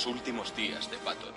los últimos días de Patton.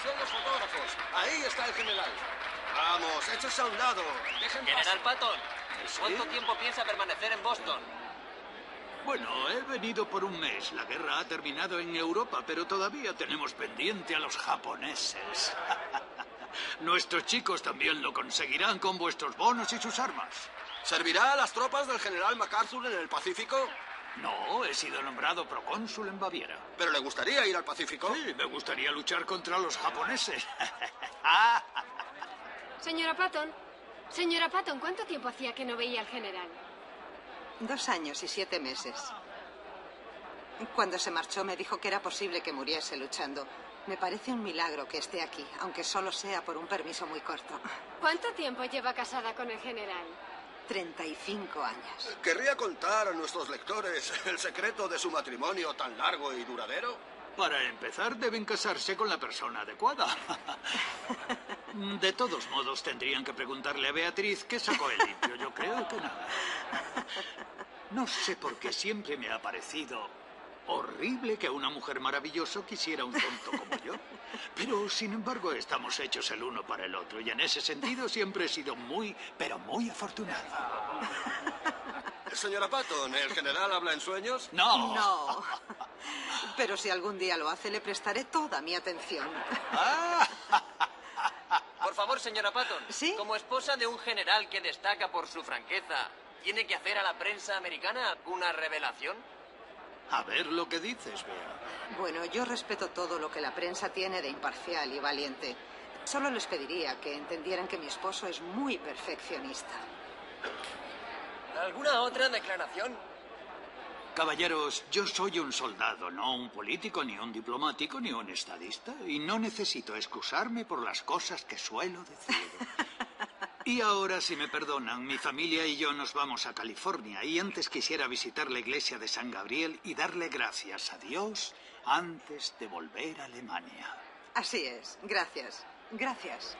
Atención los fotógrafos. Ahí está el general. Vamos, échese a un lado. Dejen General. Patton, ¿Sí? ¿cuánto tiempo piensa permanecer en Boston? Bueno, he venido por un mes. La guerra ha terminado en Europa, pero todavía tenemos pendiente a los japoneses. Nuestros chicos también lo conseguirán con vuestros bonos y sus armas. ¿Servirá a las tropas del general MacArthur en el Pacífico? No, he sido nombrado procónsul en Baviera. ¿Pero le gustaría ir al Pacífico? Sí, me gustaría luchar contra los japoneses. Señora Patton, señora Patton, ¿cuánto tiempo hacía que no veía al general? Dos años y siete meses. Cuando se marchó me dijo que era posible que muriese luchando. Me parece un milagro que esté aquí, aunque solo sea por un permiso muy corto. ¿Cuánto tiempo lleva casada con el general? 35 años. ¿Querría contar a nuestros lectores el secreto de su matrimonio tan largo y duradero? Para empezar, deben casarse con la persona adecuada. De todos modos, tendrían que preguntarle a Beatriz qué sacó el limpio. Yo creo que nada. No sé por qué siempre me ha parecido horrible que una mujer maravillosa quisiera un tonto como yo. Pero, sin embargo, estamos hechos el uno para el otro y en ese sentido siempre he sido muy, pero muy afortunado. Señora Patton, ¿el general habla en sueños? No. No. Pero si algún día lo hace, le prestaré toda mi atención. Por favor, señora Patton. ¿Sí? Como esposa de un general que destaca por su franqueza, ¿tiene que hacer a la prensa americana alguna revelación? A ver lo que dices, Bea. Bueno, yo respeto todo lo que la prensa tiene de imparcial y valiente. Solo les pediría que entendieran que mi esposo es muy perfeccionista. ¿Alguna otra declaración? Caballeros, yo soy un soldado, no un político, ni un diplomático, ni un estadista, y no necesito excusarme por las cosas que suelo decir. Y ahora, si me perdonan, mi familia y yo nos vamos a California, y antes quisiera visitar la iglesia de San Gabriel y darle gracias a Dios antes de volver a Alemania. Así es. Gracias. Gracias.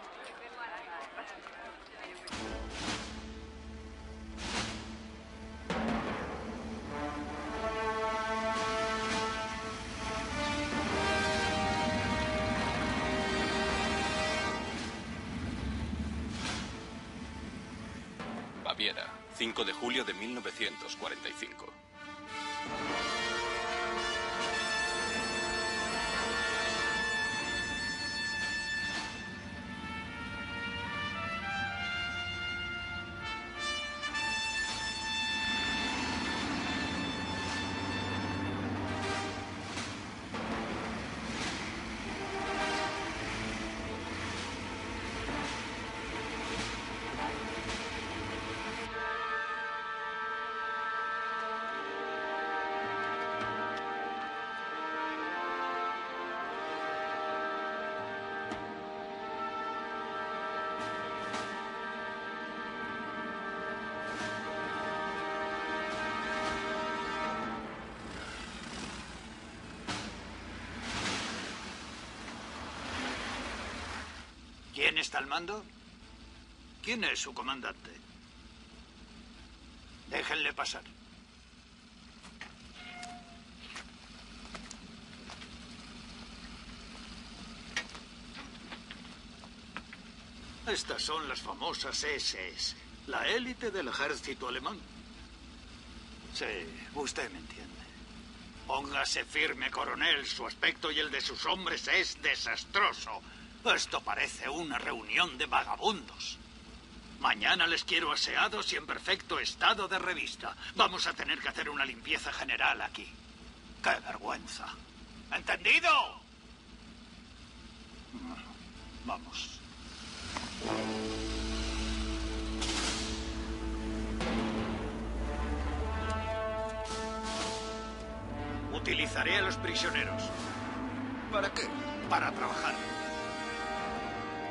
5 de julio de 1945. Al mando? ¿Quién es su comandante? Déjenle pasar. Estas son las famosas SS, la élite del ejército alemán. Sí, usted me entiende. Póngase firme, coronel. Su aspecto y el de sus hombres es desastroso. Esto parece una reunión de vagabundos. Mañana les quiero aseados y en perfecto estado de revista. Vamos a tener que hacer una limpieza general aquí. ¡Qué vergüenza! ¿Entendido? Vamos. Utilizaré a los prisioneros. ¿Para qué? Para trabajar.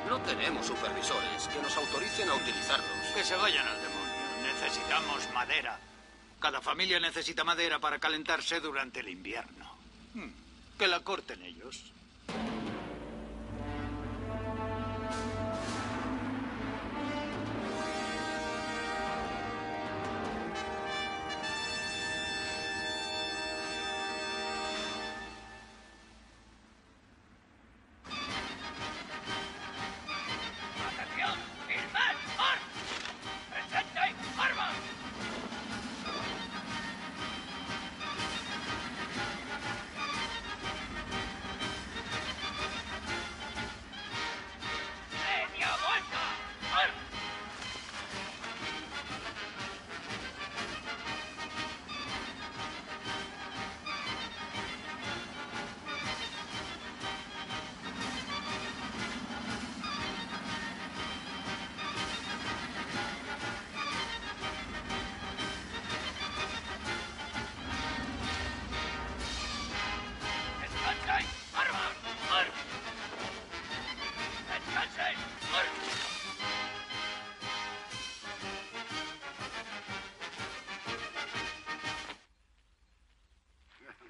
No tenemos supervisores que nos autoricen a utilizarlos. Que se vayan al demonio. Necesitamos madera. Cada familia necesita madera para calentarse durante el invierno. Hmm. Que la corten ellos.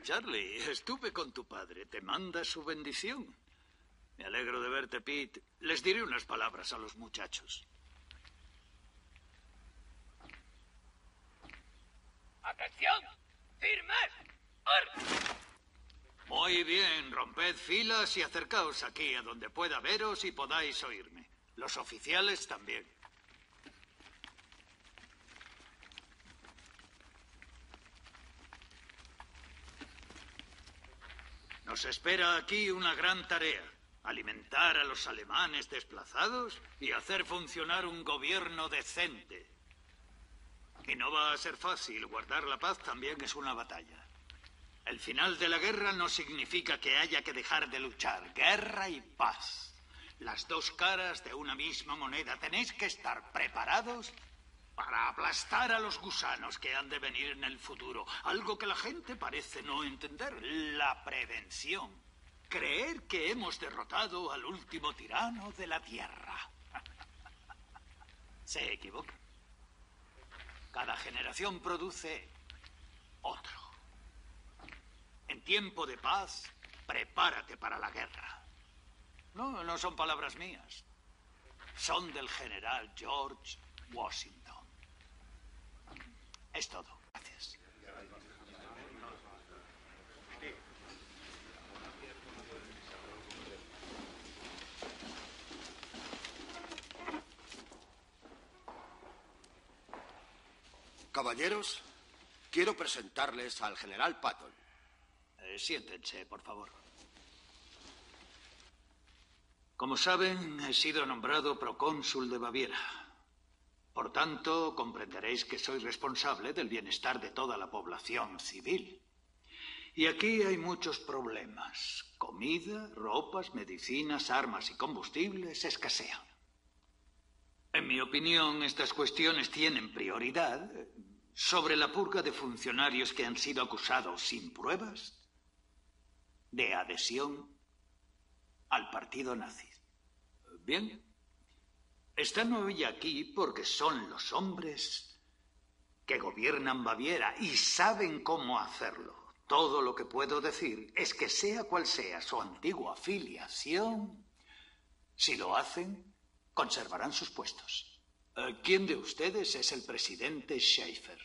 Charlie, estuve con tu padre. Te manda su bendición. Me alegro de verte, Pete. Les diré unas palabras a los muchachos. ¡Atención! ¡Firmes! Muy bien, romped filas y acercaos aquí a donde pueda veros y podáis oírme. Los oficiales también. Nos espera aquí una gran tarea. Alimentar a los alemanes desplazados y hacer funcionar un gobierno decente. Y no va a ser fácil. Guardar la paz también es una batalla. El final de la guerra no significa que haya que dejar de luchar. Guerra y paz. Las dos caras de una misma moneda. Tenéis que estar preparados para aplastar a los gusanos que han de venir en el futuro. Algo que la gente parece no entender. La prevención. Creer que hemos derrotado al último tirano de la Tierra. Se equivoca. Cada generación produce otro. En tiempo de paz, prepárate para la guerra. No, no son palabras mías. Son del general George Washington. Es todo. Gracias. Caballeros, quiero presentarles al general Patton. Eh, siéntense, por favor. Como saben, he sido nombrado procónsul de Baviera. Por tanto, comprenderéis que soy responsable del bienestar de toda la población civil. Y aquí hay muchos problemas. Comida, ropas, medicinas, armas y combustibles escasean. En mi opinión, estas cuestiones tienen prioridad sobre la purga de funcionarios que han sido acusados sin pruebas de adhesión al partido nazi. Bien, están hoy aquí porque son los hombres que gobiernan Baviera y saben cómo hacerlo. Todo lo que puedo decir es que sea cual sea su antigua afiliación, si lo hacen, conservarán sus puestos. Eh, ¿Quién de ustedes es el presidente Schaefer?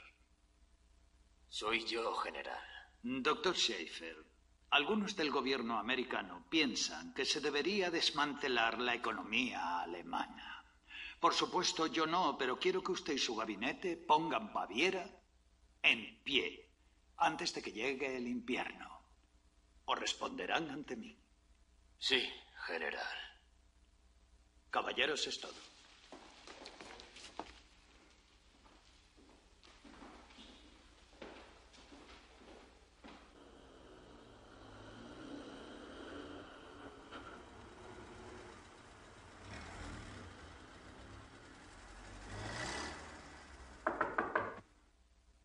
Soy yo, general. Doctor Schaefer, algunos del gobierno americano piensan que se debería desmantelar la economía alemana. Por supuesto, yo no, pero quiero que usted y su gabinete pongan Baviera en pie antes de que llegue el invierno. O responderán ante mí. Sí, general. Caballeros, es todo.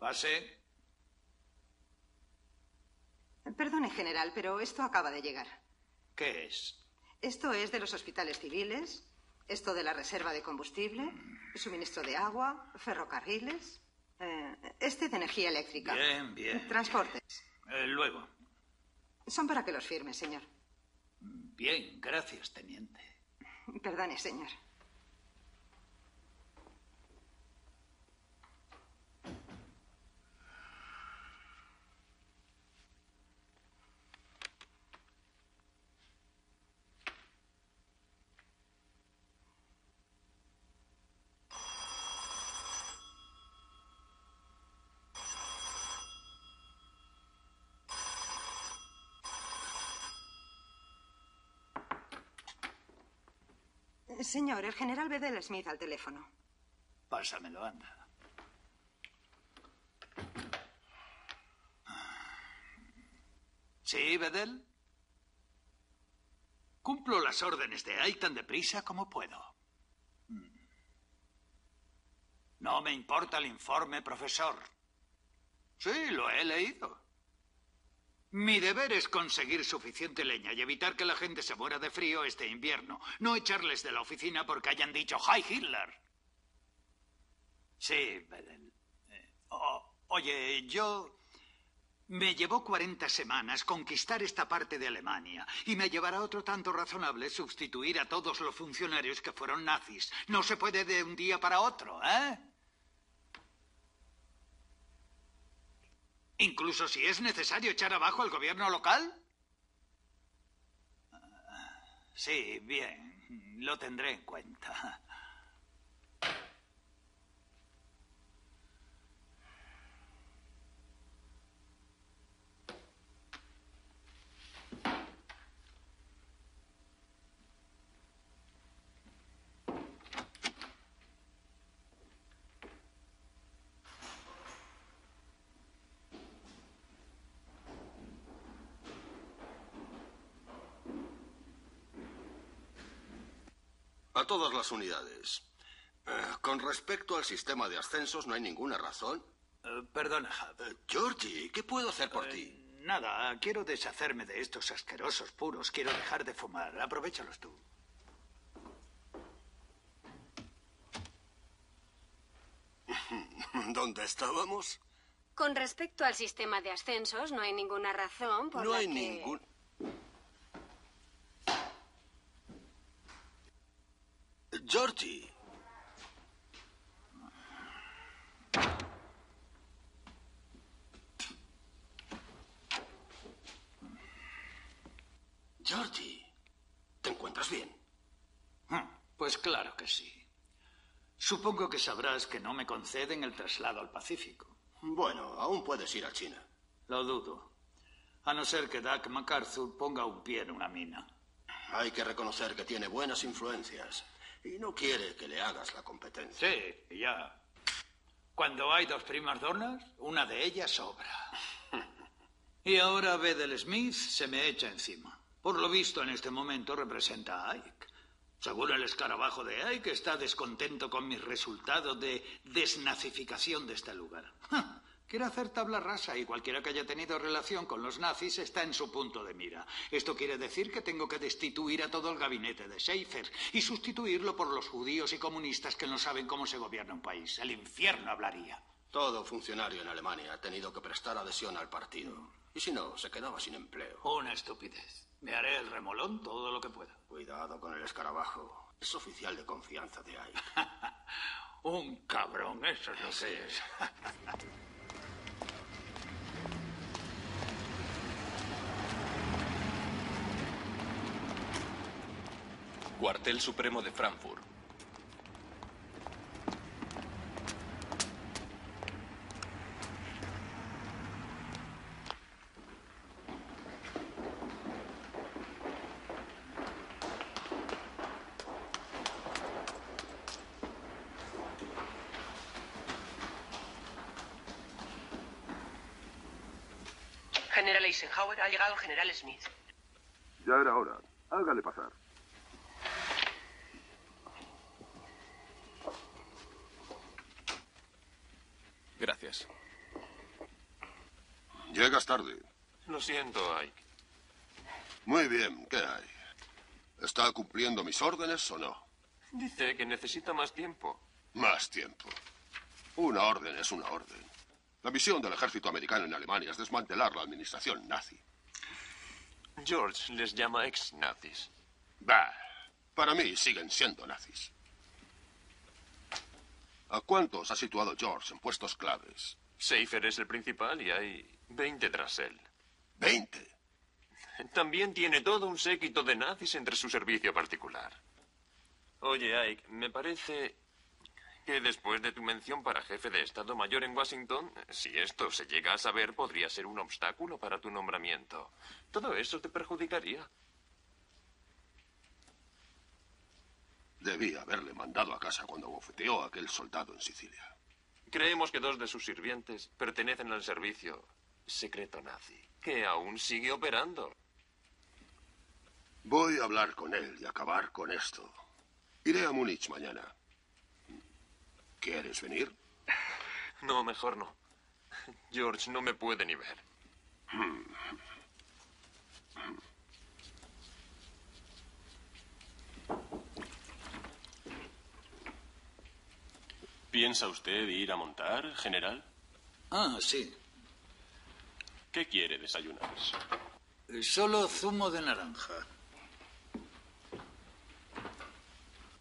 Pase. Perdone, general, pero esto acaba de llegar. ¿Qué es? Esto es de los hospitales civiles, esto de la reserva de combustible, suministro de agua, ferrocarriles, eh, este de energía eléctrica. Bien, bien. Transportes. Eh, luego. Son para que los firme, señor. Bien, gracias, teniente. Perdone, señor. Señor, el general Bedell Smith al teléfono. Pásamelo, anda. ¿Sí, Bedell? Cumplo las órdenes de Ike tan deprisa como puedo. No me importa el informe, profesor. Sí, lo he leído. Mi deber es conseguir suficiente leña y evitar que la gente se muera de frío este invierno. No echarles de la oficina porque hayan dicho ¡Hi, Hitler! Sí. Eh, oye, yo... Me llevó 40 semanas conquistar esta parte de Alemania y me llevará otro tanto razonable sustituir a todos los funcionarios que fueron nazis. No se puede de un día para otro, ¿eh? Incluso si es necesario echar abajo al gobierno local. Sí, bien. Lo tendré en cuenta. A todas las unidades. Eh, con respecto al sistema de ascensos, no hay ninguna razón. Eh, perdona, Hub. Eh, Georgie, ¿qué puedo hacer por ti? Nada, quiero deshacerme de estos asquerosos puros. Quiero dejar de fumar. Aprovechalos tú. ¿Dónde estábamos? Con respecto al sistema de ascensos, no hay ninguna razón por no la hay que... ningún... Georgie. Georgie, ¿te encuentras bien? Hmm, Pues claro que sí. Supongo que sabrás que no me conceden el traslado al Pacífico. Bueno, aún puedes ir a China. Lo dudo. A no ser que Doug MacArthur ponga un pie en una mina. Hay que reconocer que tiene buenas influencias y no quiere que le hagas la competencia. Sí, ya. Cuando hay dos primas donas, una de ellas sobra. Y ahora Bedell Smith se me echa encima. Por lo visto, en este momento representa a Ike. Según el escarabajo de Ike, está descontento con mis resultados de desnazificación de este lugar. Quiere hacer tabla rasa y cualquiera que haya tenido relación con los nazis está en su punto de mira. Esto quiere decir que tengo que destituir a todo el gabinete de Schaefer y sustituirlo por los judíos y comunistas que no saben cómo se gobierna un país. El infierno hablaría. Todo funcionario en Alemania ha tenido que prestar adhesión al partido. Y si no, se quedaba sin empleo. Una estupidez. Me haré el remolón todo lo que pueda. Cuidado con el escarabajo. Es oficial de confianza de Ike. Un cabrón, eso es lo que es. Cuartel Supremo de Frankfurt. General Eisenhower, ha llegado el general Smith. Ya era hora. Hágale pasar. Gracias. Llegas tarde. Lo siento, Ike. Muy bien, ¿qué hay? ¿Está cumpliendo mis órdenes o no? Dice que necesita más tiempo. Más tiempo. Una orden es una orden. La misión del ejército americano en Alemania es desmantelar la administración nazi. George les llama ex-nazis. Bah, para mí siguen siendo nazis. ¿A cuántos ha situado George en puestos claves? Seifer es el principal y hay 20 tras él. ¿20? También tiene todo un séquito de nazis entre su servicio particular. Oye, Ike, me parece que después de tu mención para jefe de Estado Mayor en Washington, si esto se llega a saber, podría ser un obstáculo para tu nombramiento. Todo eso te perjudicaría. Debí haberle mandado a casa cuando bofeteó a aquel soldado en Sicilia. Creemos que dos de sus sirvientes pertenecen al servicio secreto nazi, que aún sigue operando. Voy a hablar con él y acabar con esto. Iré a Múnich mañana. ¿Quieres venir? No, mejor no. George no me puede ni ver. ¿Piensa usted ir a montar, general? Ah, sí. ¿Qué quiere desayunar? Solo zumo de naranja.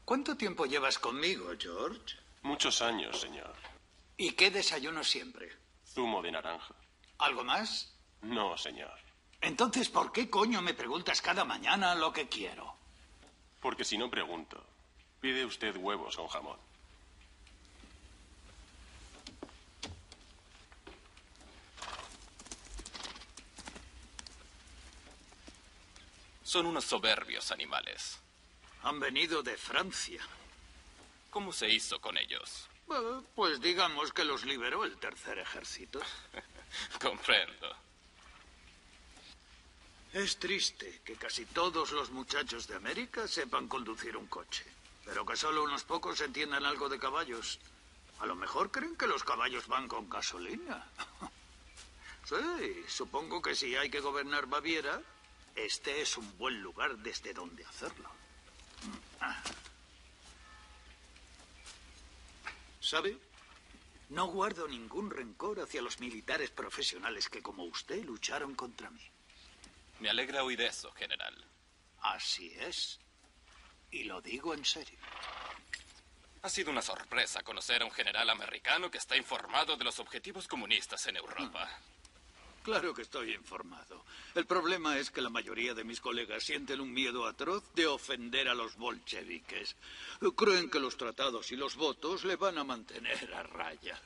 ¿Cuánto tiempo llevas conmigo, George? Muchos años, señor. ¿Y qué desayuno siempre? Zumo de naranja. ¿Algo más? No, señor. Entonces, ¿por qué coño me preguntas cada mañana lo que quiero? Porque si no pregunto, pide usted huevos con jamón. Son unos soberbios animales. Han venido de Francia. ¿Cómo se hizo con ellos? Bueno, pues digamos que los liberó el tercer ejército. Comprendo. Es triste que casi todos los muchachos de América sepan conducir un coche, pero que solo unos pocos entiendan algo de caballos. A lo mejor creen que los caballos van con gasolina. Sí, supongo que si hay que gobernar Baviera, este es un buen lugar desde donde hacerlo. ¿Sabe? No guardo ningún rencor hacia los militares profesionales que, como usted, lucharon contra mí. Me alegra oír eso, general. Así es. Y lo digo en serio. Ha sido una sorpresa conocer a un general americano que está informado de los objetivos comunistas en Europa. Claro que estoy informado. El problema es que la mayoría de mis colegas sienten un miedo atroz de ofender a los bolcheviques. Creen que los tratados y los votos le van a mantener a raya.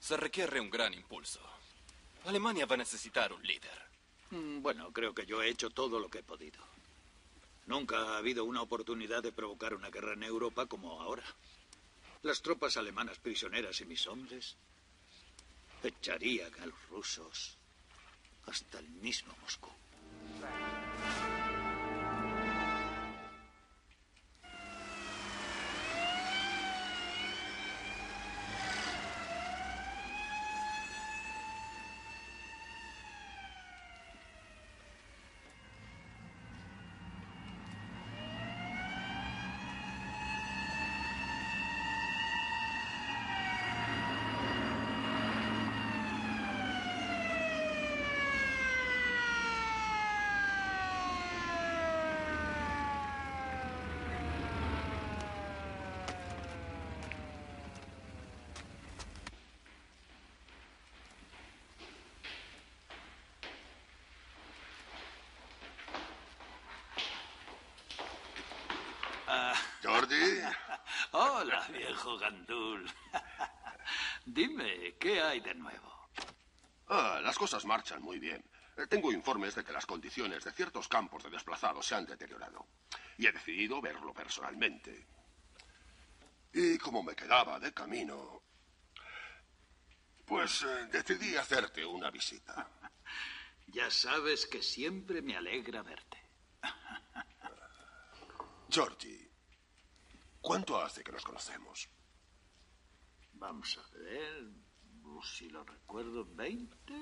Se requiere un gran impulso. Alemania va a necesitar un líder. Mm, Bueno, creo que yo he hecho todo lo que he podido. Nunca ha habido una oportunidad de provocar una guerra en Europa como ahora. Las tropas alemanas prisioneras y mis hombres echarían a los rusos hasta el mismo Moscú. Viejo gandul. Dime, ¿qué hay de nuevo? Ah, las cosas marchan muy bien. Eh, Tengo informes de que las condiciones de ciertos campos de desplazados se han deteriorado. Y he decidido verlo personalmente. Y como me quedaba de camino, pues eh, decidí hacerte una visita. Ya sabes que siempre me alegra verte. Georgie, ¿cuánto hace que nos conocemos? Vamos a ver, si lo recuerdo, 20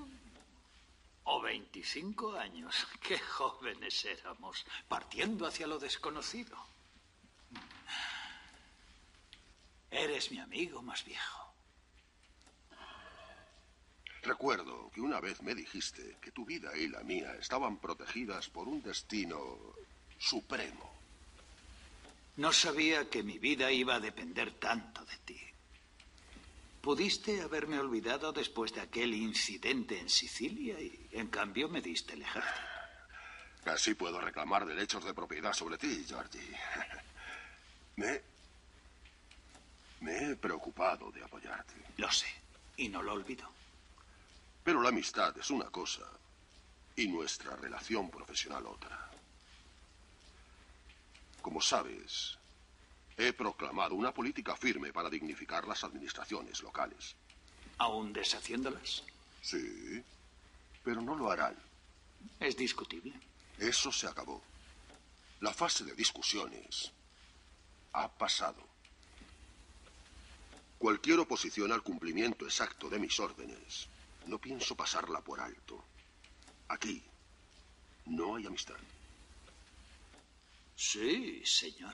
o 25 años. Qué jóvenes éramos, partiendo hacia lo desconocido. Eres mi amigo más viejo. Recuerdo que una vez me dijiste que tu vida y la mía estaban protegidas por un destino supremo. No sabía que mi vida iba a depender tanto de ti. Pudiste haberme olvidado después de aquel incidente en Sicilia y en cambio me diste el ejército. Casi puedo reclamar derechos de propiedad sobre ti, Georgie. Me... Me he preocupado de apoyarte. Lo sé, y no lo olvido. Pero la amistad es una cosa y nuestra relación profesional otra. Como sabes, he proclamado una política firme para dignificar las administraciones locales. ¿Aún deshaciéndolas? Sí, pero no lo harán. Es discutible. Eso se acabó. La fase de discusiones ha pasado. Cualquier oposición al cumplimiento exacto de mis órdenes, no pienso pasarla por alto. Aquí no hay amistad. Sí, señor.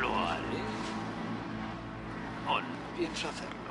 Lo haré. O no pienso hacerlo.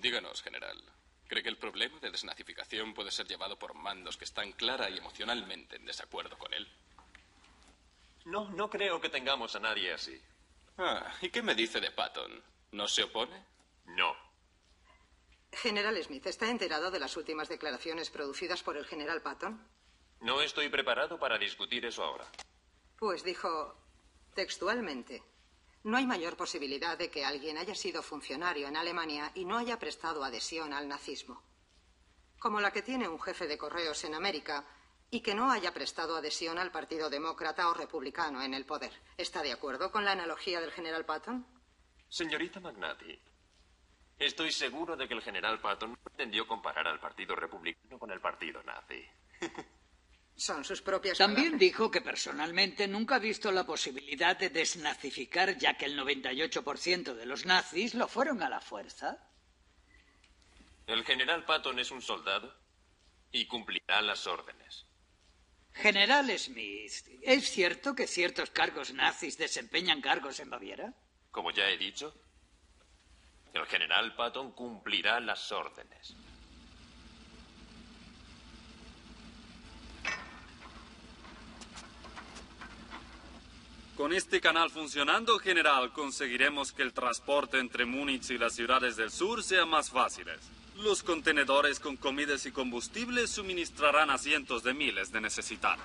Díganos, general. ¿Cree que el problema de desnazificación puede ser llevado por mandos que están clara y emocionalmente en desacuerdo con él? No, no creo que tengamos a nadie así. Ah, ¿y qué me dice de Patton? ¿No se opone? No. General Smith, ¿está enterado de las últimas declaraciones producidas por el general Patton? No estoy preparado para discutir eso ahora. Pues dijo textualmente, no hay mayor posibilidad de que alguien haya sido funcionario en Alemania y no haya prestado adhesión al nazismo, como la que tiene un jefe de correos en América y que no haya prestado adhesión al Partido Demócrata o Republicano en el poder. ¿Está de acuerdo con la analogía del general Patton? Señorita Magnati, estoy seguro de que el general Patton pretendió comparar al Partido Republicano con el Partido Nazi. Son sus propias También palabras. dijo que personalmente nunca ha visto la posibilidad de desnazificar, ya que el 98% de los nazis lo fueron a la fuerza. El general Patton es un soldado y cumplirá las órdenes. General Smith, ¿es cierto que ciertos cargos nazis desempeñan cargos en Baviera? Como ya he dicho, el general Patton cumplirá las órdenes. Con este canal funcionando, general, conseguiremos que el transporte entre Múnich y las ciudades del sur sea más fáciles. Los contenedores con comidas y combustibles suministrarán a cientos de miles de necesitados.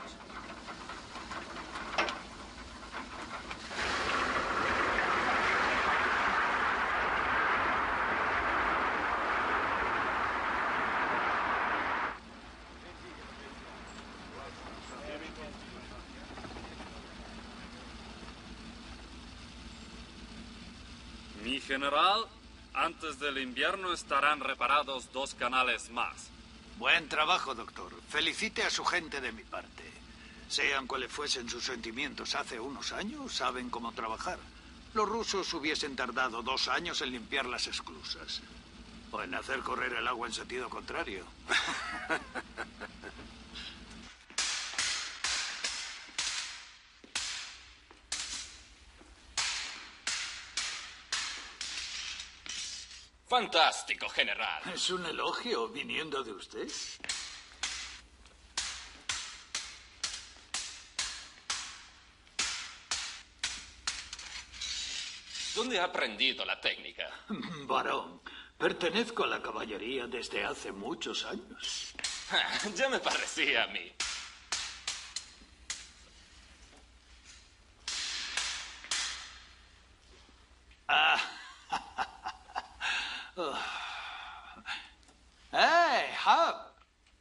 Mi general, antes del invierno estarán reparados dos canales más. Buen trabajo, doctor. Felicite a su gente de mi parte. Sean cuales fuesen sus sentimientos hace unos años, saben cómo trabajar. Los rusos hubiesen tardado dos años en limpiar las esclusas. O en hacer correr el agua en sentido contrario. Fantástico, general. ¿Es un elogio viniendo de usted? ¿Dónde ha aprendido la técnica? Varón, pertenezco a la caballería desde hace muchos años. ya me parecía a mí. Ah. ¡Eh, Hub!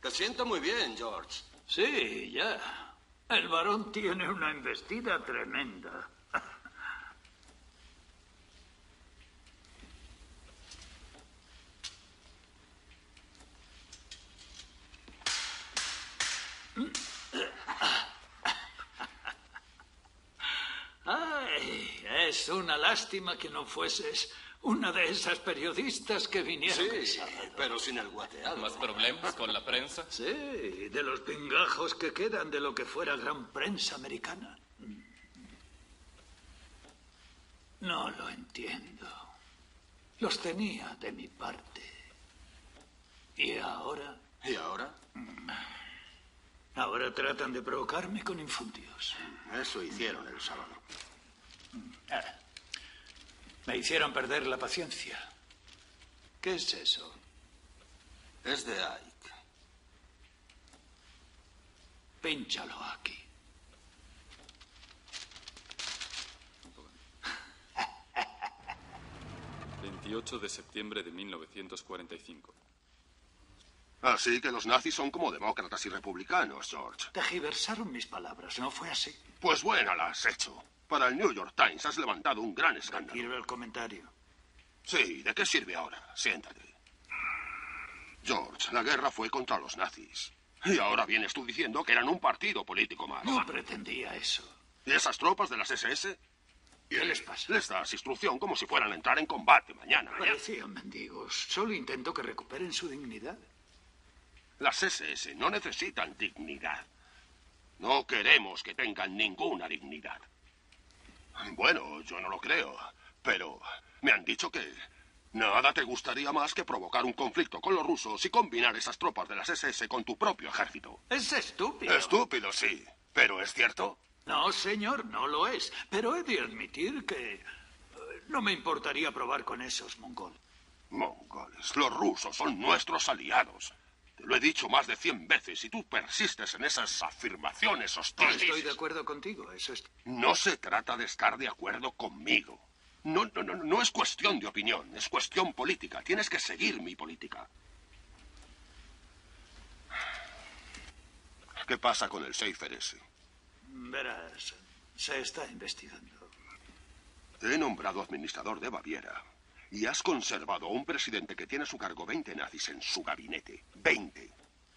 Te siento muy bien, George. Sí, ya. El varón tiene una embestida tremenda. Ay, es una lástima que no fueses una de esas periodistas que vinieron Sí, pero sin el guateado. ¿Más problemas con la prensa? Sí, de los pingajos que quedan de lo que fuera gran prensa americana. No lo entiendo. Los tenía de mi parte. ¿Y ahora? ¿Y ahora? Ahora tratan de provocarme con infundios. Eso hicieron el sábado. Ah, Me hicieron perder la paciencia. ¿Qué es eso? Es de Ike. Pínchalo aquí. 28 de septiembre de 1945. Así que los nazis son como demócratas y republicanos, George. Tergiversaron mis palabras, ¿no fue así? Pues buena la has hecho. Para el New York Times has levantado un gran escándalo. Quiero el comentario. Sí, ¿de qué sirve ahora? Siéntate. George, la guerra fue contra los nazis. Y ahora vienes tú diciendo que eran un partido político más. No pretendía eso. ¿Y esas tropas de las SS? ¿Qué les pasa? Les das instrucción como si fueran a entrar en combate mañana. ¿eh? Parecían mendigos. Solo intento que recuperen su dignidad. Las SS no necesitan dignidad. No queremos que tengan ninguna dignidad. Bueno, yo no lo creo, pero me han dicho que nada te gustaría más que provocar un conflicto con los rusos y combinar esas tropas de las SS con tu propio ejército. Es estúpido. Estúpido, sí. Pero es cierto. No, señor, no lo es. Pero he de admitir que eh, no me importaría probar con esos mongoles. Mongoles, los rusos son nuestros aliados. Te lo he dicho más de cien veces y tú persistes en esas afirmaciones hostiles. estoy de acuerdo contigo, eso es... No se trata de estar de acuerdo conmigo. No, no, no, no es cuestión de opinión, es cuestión política. Tienes que seguir mi política. ¿Qué pasa con el Seifer ese? Verás, se está investigando. Te he nombrado administrador de Baviera. Y has conservado a un presidente que tiene a su cargo 20 nazis en su gabinete. 20.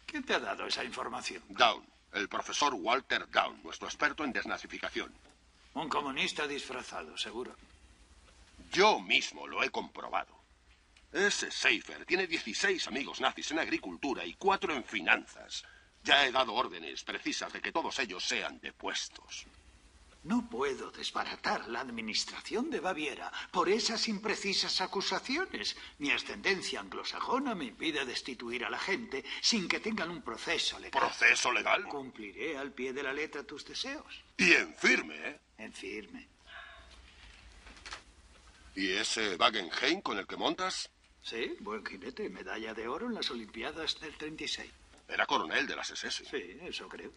¿Quién te ha dado esa información? Down, el profesor Walter Down, nuestro experto en desnazificación. Un comunista disfrazado, seguro. Yo mismo lo he comprobado. Ese Seifer tiene 16 amigos nazis en agricultura y cuatro en finanzas. Ya he dado órdenes precisas de que todos ellos sean depuestos. No puedo desbaratar la administración de Baviera por esas imprecisas acusaciones. Mi ascendencia anglosajona me impide destituir a la gente sin que tengan un proceso legal. ¿Proceso legal? Cumpliré al pie de la letra tus deseos. Y en firme, ¿eh? En firme. ¿Y ese Wagenheim con el que montas? Sí, buen jinete, medalla de oro en las Olimpiadas del 36. Era coronel de las SS. Sí, eso creo.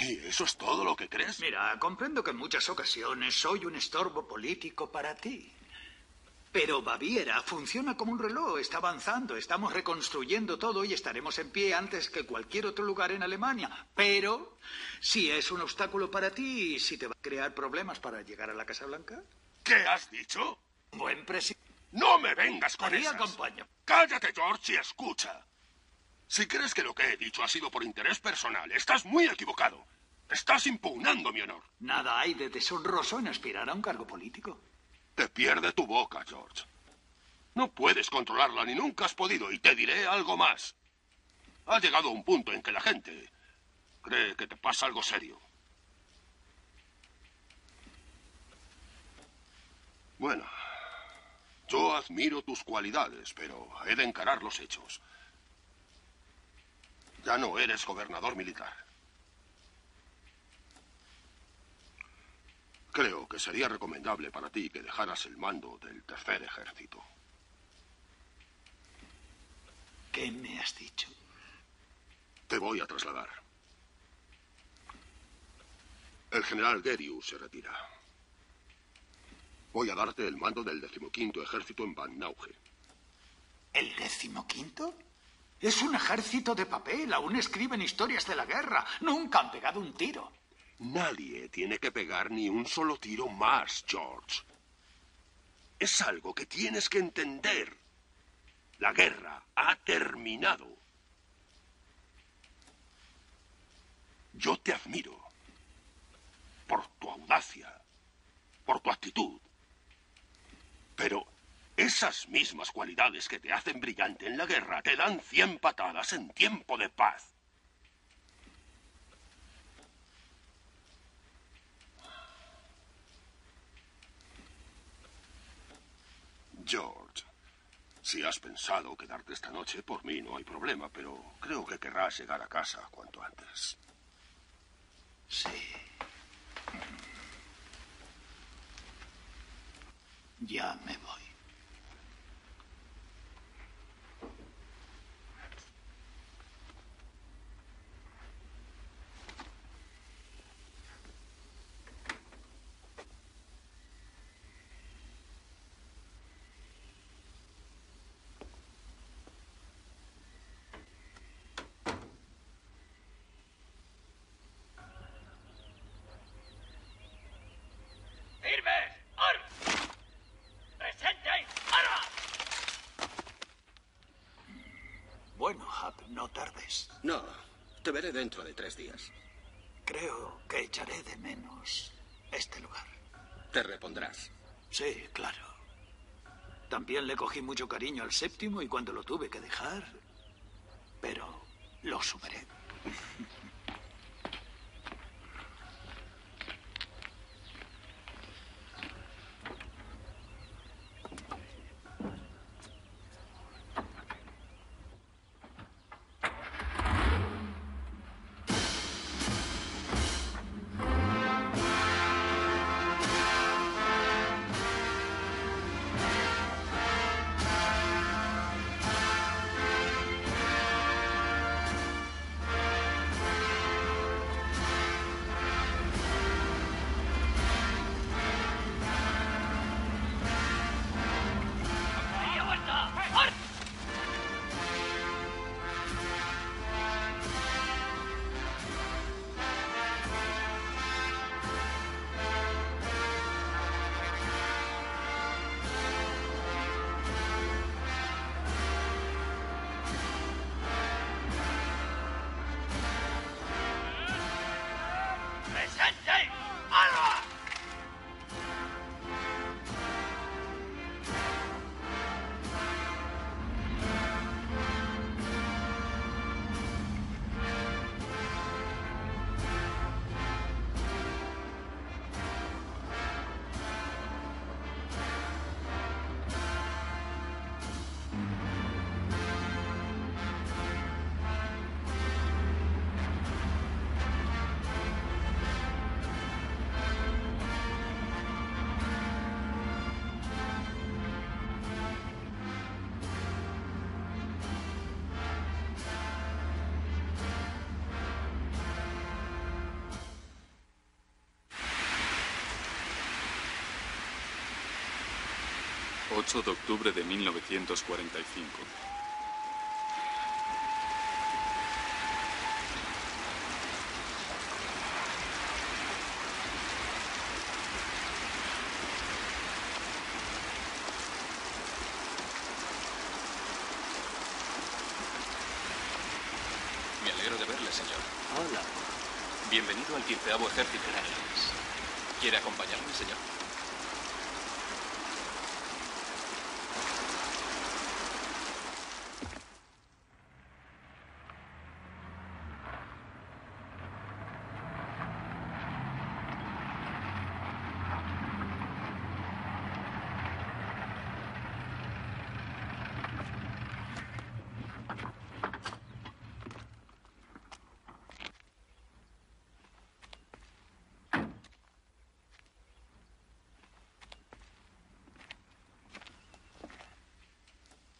¿Y eso es todo lo que crees? Mira, comprendo que en muchas ocasiones soy un estorbo político para ti. Pero Baviera funciona como un reloj, está avanzando, estamos reconstruyendo todo y estaremos en pie antes que cualquier otro lugar en Alemania. Pero, si es un obstáculo para ti, si te va a crear problemas para llegar a la Casa Blanca. ¿Qué has dicho? Buen presidente. No me vengas con María esas. acompaña. Cállate, George, y escucha. Si crees que lo que he dicho ha sido por interés personal, estás muy equivocado. Estás impugnando mi honor. Nada hay de deshonroso en aspirar a un cargo político. Te pierde tu boca, George. No puedes controlarla ni nunca has podido, y te diré algo más. Ha llegado un punto en que la gente cree que te pasa algo serio. Bueno, yo admiro tus cualidades, pero he de encarar los hechos. Ya no eres gobernador militar. Creo que sería recomendable para ti que dejaras el mando del tercer ejército. ¿Qué me has dicho? Te voy a trasladar. El general Gerius se retira. Voy a darte el mando del decimoquinto ejército en Van Nauge. ¿El decimoquinto? Es un ejército de papel, aún escriben historias de la guerra. Nunca han pegado un tiro. Nadie tiene que pegar ni un solo tiro más, George. Es algo que tienes que entender. La guerra ha terminado. Yo te admiro por tu audacia, por tu actitud. Pero esas mismas cualidades que te hacen brillante en la guerra te dan cien patadas en tiempo de paz. George, si has pensado quedarte esta noche, por mí no hay problema, pero creo que querrás llegar a casa cuanto antes. Sí. Ya me voy. ¡Firmes! ¡Armas! ¡Presenten armas! Bueno, Hap, no te veré dentro de tres días. Creo que echaré de menos este lugar. Te repondrás. Sí, claro. También le cogí mucho cariño al séptimo y cuando lo tuve que dejar... Pero lo superé. 8 de octubre de 1945. Me alegro de verle, señor. Hola. Bienvenido al quinceavo ejército. ¿Quiere acompañarme, señor?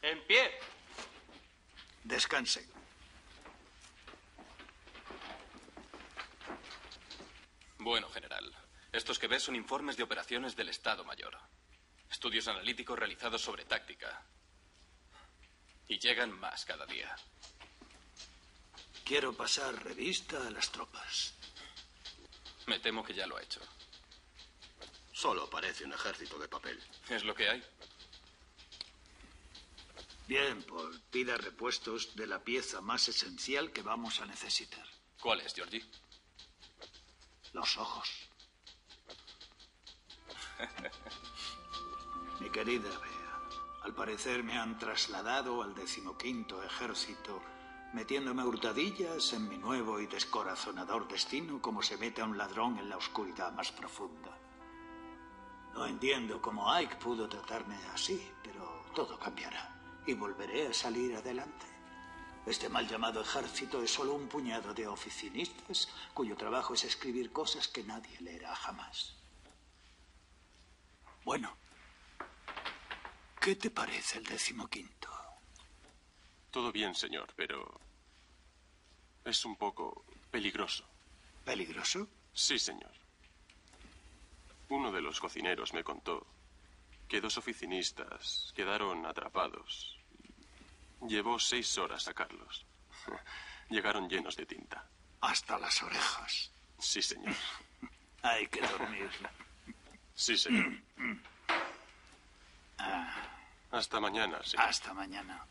En pie. Bueno, general. Estos que ves son informes de operaciones del Estado Mayor. Estudios analíticos realizados sobre táctica. Y llegan más cada día. Quiero pasar revista a las tropas. Me temo que ya lo ha hecho. Solo parece un ejército de papel. Es lo que hay. Bien, Paul, pida repuestos de la pieza más esencial que vamos a necesitar. ¿Cuál es, Georgie? Los ojos. Mi querida Bea, al parecer me han trasladado al decimoquinto ejército, metiéndome hurtadillas en mi nuevo y descorazonador destino como se mete a un ladrón en la oscuridad más profunda. No entiendo cómo Ike pudo tratarme así, pero todo cambiará y volveré a salir adelante. Este mal llamado ejército es solo un puñado de oficinistas cuyo trabajo es escribir cosas que nadie leerá jamás. Bueno, ¿qué te parece el decimoquinto? Todo bien, señor, pero es un poco peligroso. ¿Peligroso? Sí, señor. Uno de los cocineros me contó que dos oficinistas quedaron atrapados. Llevó seis horas sacarlos. Llegaron llenos de tinta. Hasta las orejas. Sí, señor. Hay que dormir. Sí, señor. Ah, Hasta mañana, señor. hasta mañana.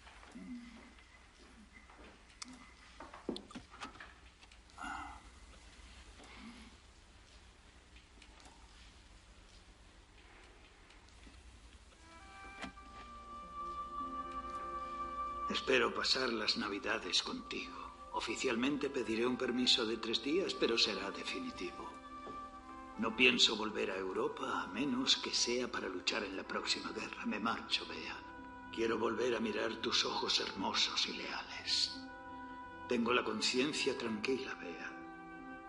Espero pasar las navidades contigo. Oficialmente pediré un permiso de tres días, pero será definitivo. No pienso volver a Europa a menos que sea para luchar en la próxima guerra. Me marcho, Bea. Quiero volver a mirar tus ojos hermosos y leales. Tengo la conciencia tranquila, Bea.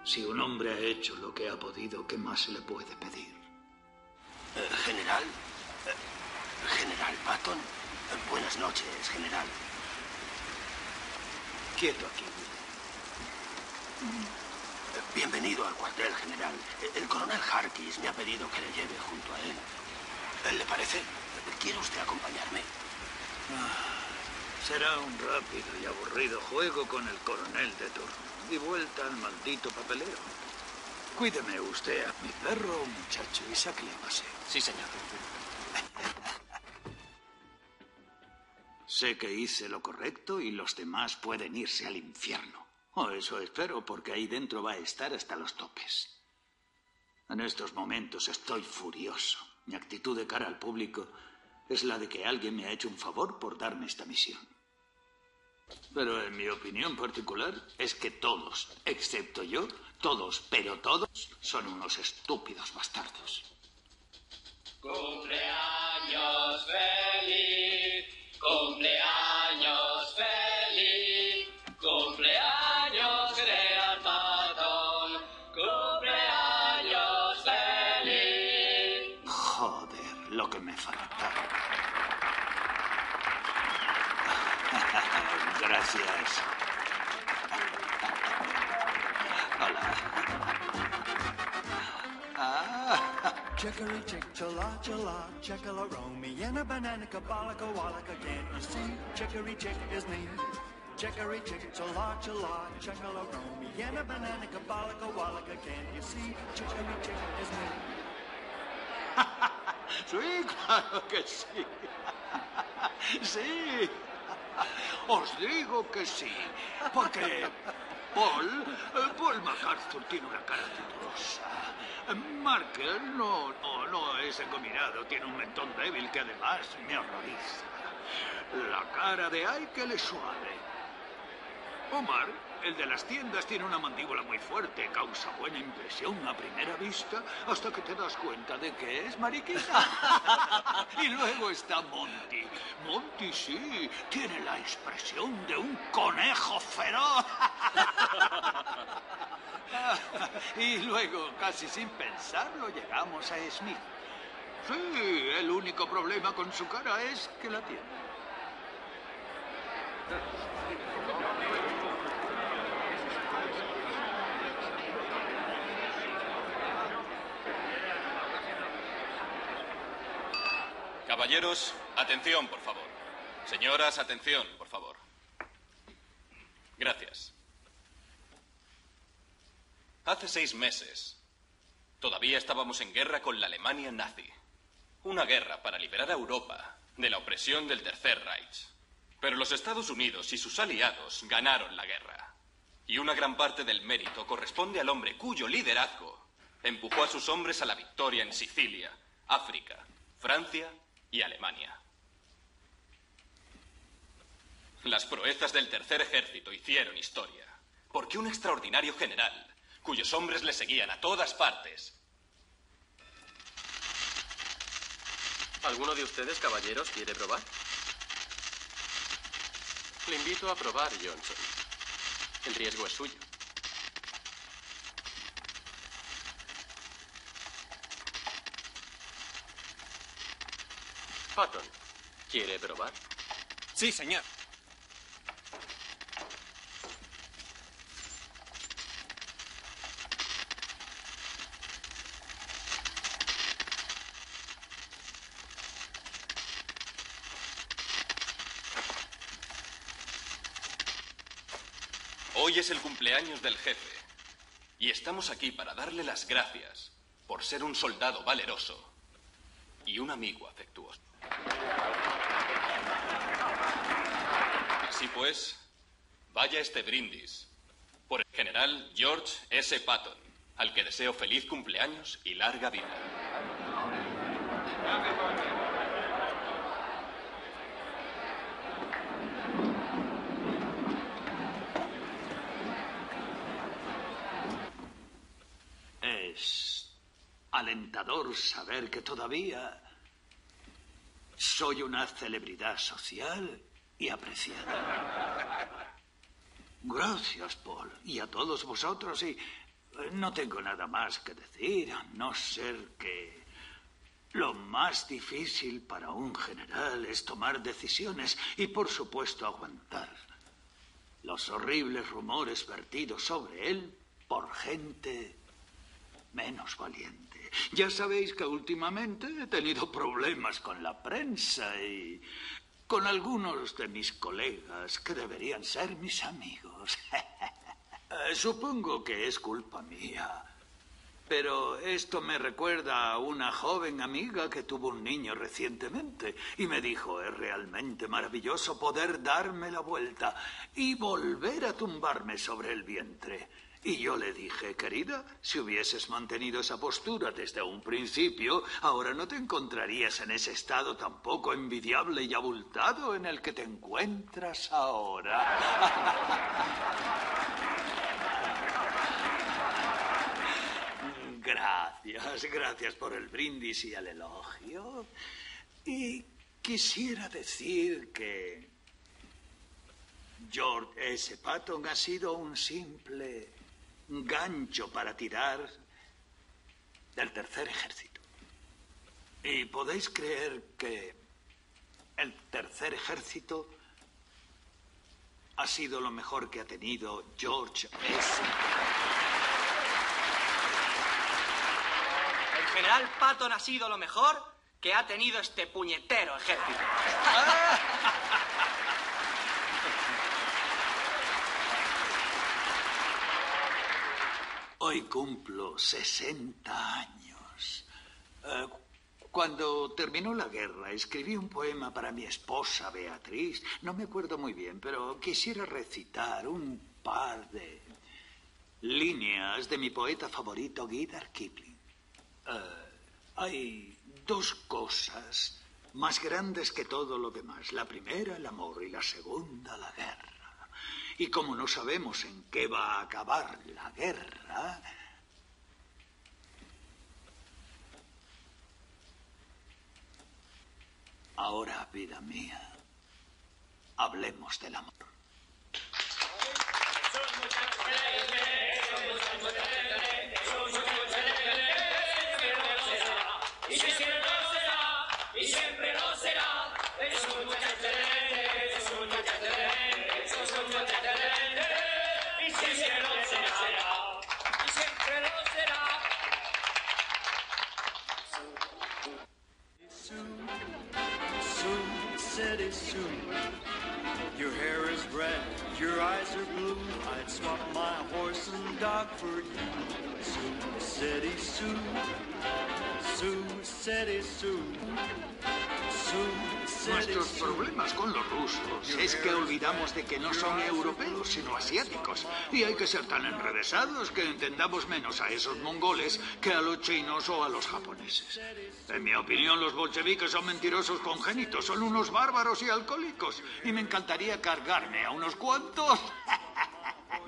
Si un hombre ha hecho lo que ha podido, ¿qué más se le puede pedir? Eh, general. Eh, general Patton. Eh, buenas noches, general. Quieto aquí. Bienvenido al cuartel, general. El coronel Harkis me ha pedido que le lleve junto a él. ¿Le parece? ¿Quiere usted acompañarme? Ah, será un rápido y aburrido juego con el coronel de turno. Y vuelta al maldito papelero. Cuídeme usted a mi perro, muchacho, y sáquele a paseo. Sí, señor. Sé que hice lo correcto y los demás pueden irse al infierno. O eso espero, porque ahí dentro va a estar hasta los topes. En estos momentos estoy furioso. Mi actitud de cara al público es la de que alguien me ha hecho un favor por darme esta misión. Pero en mi opinión particular es que todos, excepto yo, todos, pero todos, son unos estúpidos bastardos. Cumpleaños feliz, cumpleaños feliz, cumpleaños General Patton, cumpleaños feliz. Joder, lo que me faltaba. Gracias. Chicory chick, chilla chilla, chickala romy, and a banana kabalaka wallaka, can't you see? Chicory chick is me. Chicory chick, chilla chilla, chickala romy, and a banana kabalaka wallaka, can't you see? Chicory chick is me. Sí, claro que sí. Sí. Os digo que sí. Porque Paul, eh, Paul MacArthur tiene una cara titulosa. Markel no, no, no es engominado. Tiene un mentón débil que además me horroriza. La cara de Aikel es suave. Omar, el de las tiendas, tiene una mandíbula muy fuerte. Causa buena impresión a primera vista hasta que te das cuenta de que es mariquita. y luego está Monty. Monty sí, tiene la expresión de un conejo feroz. y luego, casi sin pensarlo, llegamos a Smith. Sí, el único problema con su cara es que la tiene. Caballeros, atención, por favor. Señoras, atención, por favor. Gracias. Hace seis meses, todavía estábamos en guerra con la Alemania nazi. Una guerra para liberar a Europa de la opresión del Tercer Reich. Pero los Estados Unidos y sus aliados ganaron la guerra. Y una gran parte del mérito corresponde al hombre cuyo liderazgo empujó a sus hombres a la victoria en Sicilia, África, Francia Alemania. Las proezas del tercer ejército hicieron historia, porque un extraordinario general, cuyos hombres le seguían a todas partes, ¿Alguno de ustedes, caballeros, quiere probar? Le invito a probar, Johnson. El riesgo es suyo. Patton, ¿quiere probar? Sí, señor. Hoy es el cumpleaños del jefe. Y estamos aquí para darle las gracias por ser un soldado valeroso y un amigo afectuoso. Así pues, vaya este brindis por el general George S. Patton, al que deseo feliz cumpleaños y larga vida. Es alentador saber que todavía soy una celebridad social y apreciada. Gracias, Paul, y a todos vosotros. Y eh, no tengo nada más que decir, a no ser que lo más difícil para un general es tomar decisiones y, por supuesto, aguantar los horribles rumores vertidos sobre él por gente menos valiente. Ya sabéis que últimamente he tenido problemas con la prensa y con algunos de mis colegas que deberían ser mis amigos. Eh, Supongo que es culpa mía. Pero esto me recuerda a una joven amiga que tuvo un niño recientemente y me dijo, es realmente maravilloso poder darme la vuelta y volver a tumbarme sobre el vientre. Y yo le dije, querida, si hubieses mantenido esa postura desde un principio, ahora no te encontrarías en ese estado tan poco envidiable y abultado en el que te encuentras ahora. Gracias, gracias por el brindis y el elogio. Y quisiera decir que George S. Patton ha sido un simple gancho para tirar del tercer ejército. Y podéis creer que el tercer ejército ha sido lo mejor que ha tenido George S. general Patton ha sido lo mejor que ha tenido este puñetero ejército. Hoy cumplo 60 años. Eh, cuando terminó la guerra, escribí un poema para mi esposa Beatriz. No me acuerdo muy bien, pero quisiera recitar un par de líneas de mi poeta favorito, Guidar Kipling. Eh, hay dos cosas más grandes que todo lo demás. La primera, el amor, y la segunda, la guerra. Y como no sabemos en qué va a acabar la guerra, ahora, vida mía, hablemos del amor. Y siempre lo será, y siempre lo será. Blue. I'd swap my horse and dog for you. City city city Nuestros problemas con los rusos es que olvidamos de que no son europeos, sino asiáticos. Y hay que ser tan enrevesados que entendamos menos a esos mongoles que a los chinos o a los japoneses. En mi opinión, los bolcheviques son mentirosos congénitos, son unos bárbaros y alcohólicos. Y me encantaría cargarme a unos cuantos.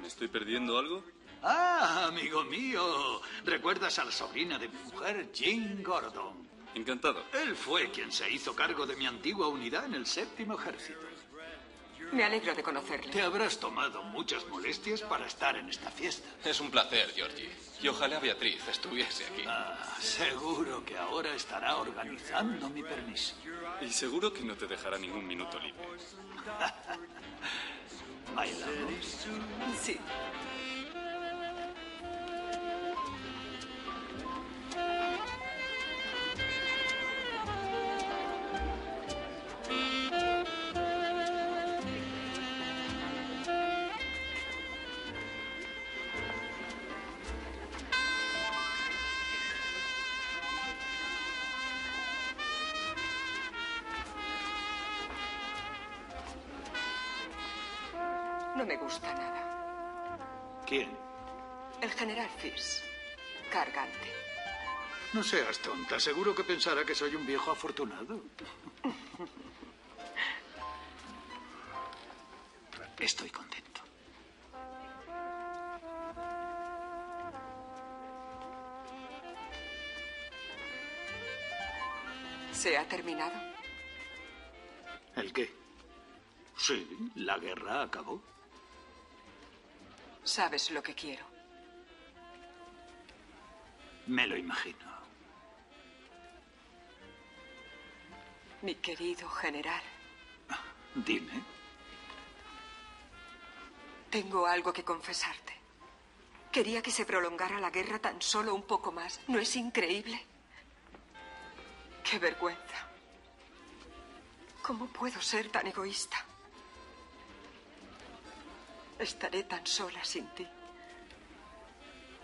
¿Me estoy perdiendo algo? Ah, amigo mío. ¿Recuerdas a la sobrina de mi mujer, Jean Gordon? Encantado. Él fue quien se hizo cargo de mi antigua unidad en el séptimo ejército. Me alegro de conocerle. Te habrás tomado muchas molestias para estar en esta fiesta. Es un placer, Georgie. Y ojalá Beatriz estuviese aquí. Ah, seguro que ahora estará organizando mi permiso. Y seguro que no te dejará ningún minuto libre. ¿Bailamos? Sí. No me gusta nada. ¿Quién? El general Fierce. Cargante. No seas tonta. Seguro que pensará que soy un viejo afortunado. Estoy contento. ¿Se ha terminado? ¿El qué? Sí, la guerra acabó. Sabes lo que quiero. Me lo imagino. Mi querido general, Dime. tengo algo que confesarte. Quería que se prolongara la guerra tan solo un poco más. ¿No es increíble? Qué vergüenza. ¿Cómo puedo ser tan egoísta? Estaré tan sola sin ti.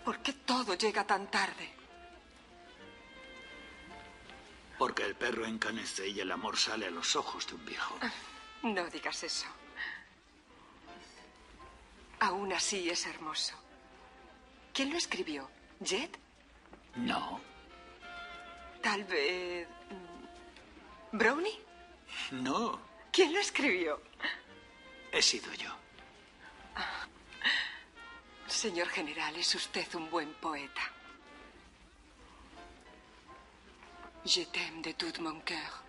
¿Por qué todo llega tan tarde? Porque el perro encanece y el amor sale a los ojos de un viejo. No digas eso. Aún así es hermoso. ¿Quién lo escribió? ¿Jet? No, Tal vez... mm, ¿Brownie? no. ¿Quién lo escribió? He sido yo. Señor general, es usted un buen poeta. Je t'aime de tout mon cœur.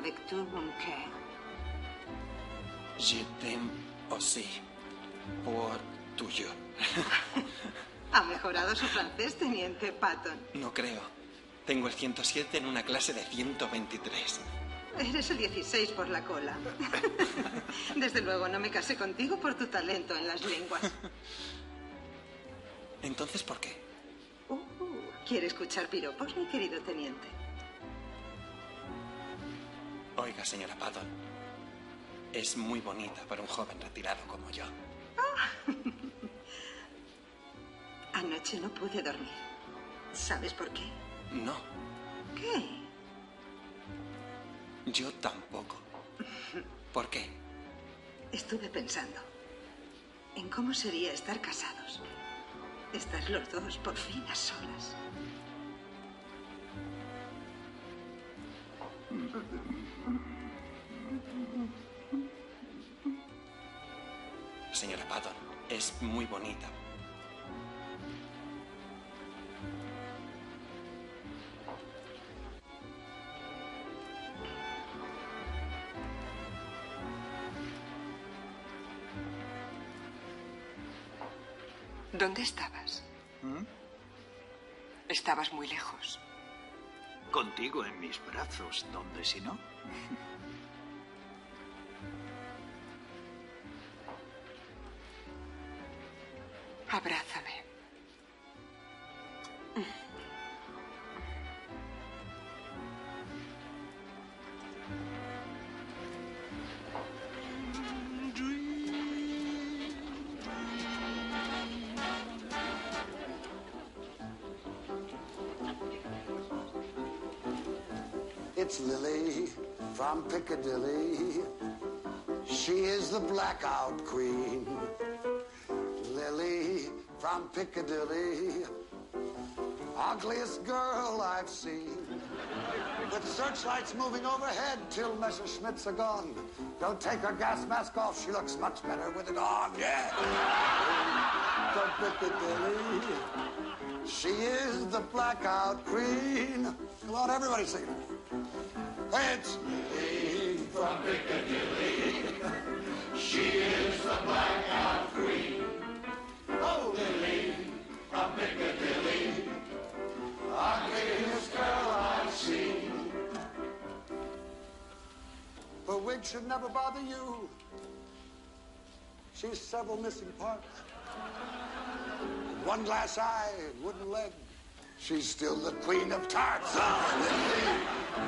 Avec tout mon cœur. Je t'aime aussi. Por tuyo. Ha mejorado su francés, teniente Patton. No creo. Tengo el 107 en una clase de 123. Eres el 16 por la cola. Desde luego no me casé contigo por tu talento en las lenguas. Entonces, ¿por qué? Uh, ¿Quiere escuchar piropos, mi querido teniente? Oiga, señora Patton. Es muy bonita para un joven retirado como yo. Anoche no pude dormir. ¿Sabes por qué? No, ¿Qué? yo tampoco. ¿Por qué? Estuve pensando en cómo sería estar casados. Estar los dos por fin a solas. Señora Patton, es muy bonita. ¿Dónde estabas? ¿Mm? Estabas muy lejos. Contigo en mis brazos, ¿dónde si no? Abrázame. It's Lily from Piccadilly. She is the blackout queen. From Piccadilly. Ugliest girl I've seen. With searchlights moving overhead till Messerschmitts are gone. Don't take her gas mask off. She looks much better with it on. Yeah. From Piccadilly. She is the blackout queen. Come on, everybody sing it. It's Lily from Piccadilly. She is the blackout queen. Wig should never bother you. She's several missing parts. One glass eye wooden leg. She's still the queen of tarts. Ah,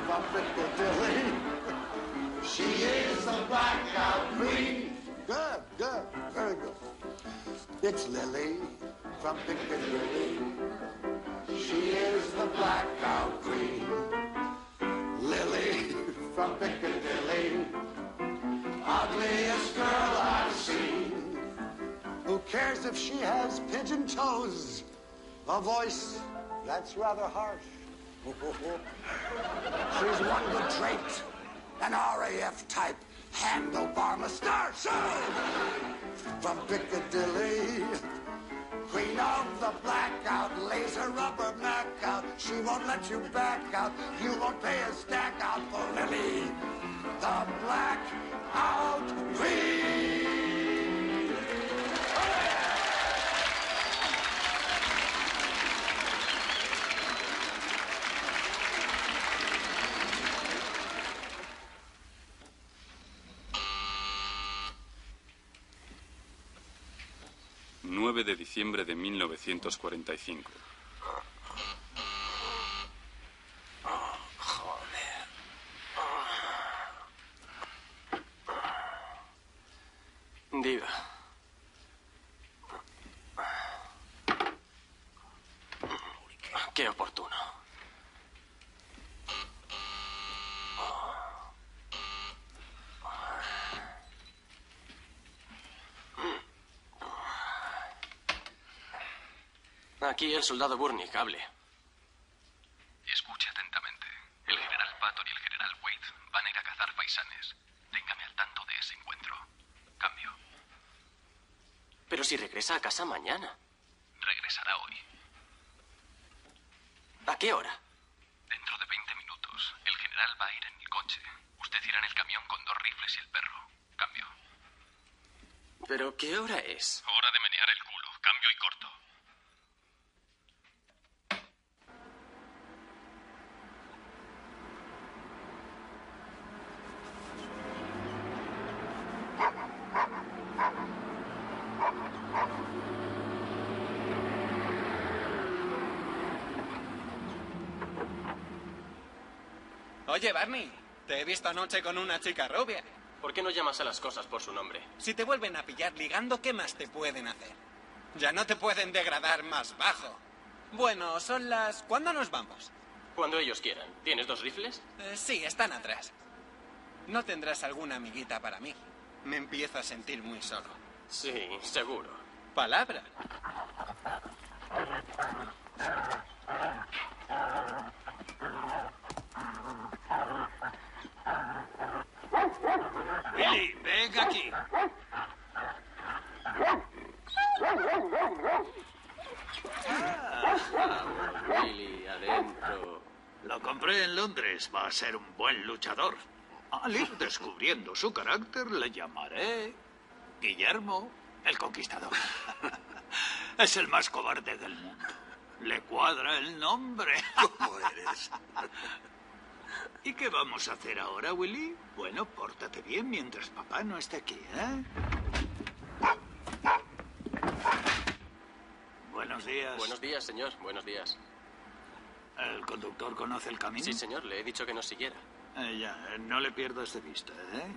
from Piccadilly. She is the blackout queen. Good, good, very good. It's Lily from Piccadilly. She is the blackout queen. Lily from Piccadilly. Ugliest girl I've seen. Who cares if she has pigeon toes? A voice that's rather harsh. She's one good trait, an RAF type handlebar mustache. From Piccadilly, queen of the blackout, laser rubber back out. She won't let you back out. You won't pay a stack out for Lily, the blackout queen. 9 de diciembre de 1945. Joder. Diga. Qué oportuno. Aquí el soldado Burnick, hable. Escuche atentamente. El general Patton y el general Wade van a ir a cazar faisanes. Téngame al tanto de ese encuentro. Cambio. Pero si regresa a casa mañana. Regresará hoy. ¿A qué hora? Dentro de 20 minutos. El general va a ir en mi coche. Usted irá en el camión con dos rifles y el perro. Cambio. ¿Pero qué hora es? Hora de menear el culo. Cambio y corto. Oye, Barney, te he visto anoche con una chica rubia. ¿Por qué no llamas a las cosas por su nombre? Si te vuelven a pillar ligando, ¿qué más te pueden hacer? Ya no te pueden degradar más bajo. Bueno, son las... ¿Cuándo nos vamos? Cuando ellos quieran. ¿Tienes dos rifles? Eh, sí, están atrás. ¿No tendrás alguna amiguita para mí? Me empiezo a sentir muy solo. Sí, seguro. Palabra. Billy, adentro. Lo compré en Londres. Va a ser un buen luchador. Al ir descubriendo su carácter, le llamaré Guillermo el Conquistador. Es el más cobarde del mundo. Le cuadra el nombre. ¿Cómo eres? ¿Y qué vamos a hacer ahora, Willy? Bueno, pórtate bien mientras papá no esté aquí, ¿eh? Buenos días. Buenos días, señor. Buenos días. ¿El conductor conoce el camino? Sí, señor. Le he dicho que nos siguiera. Eh, ya, no le pierdas de vista, ¿eh?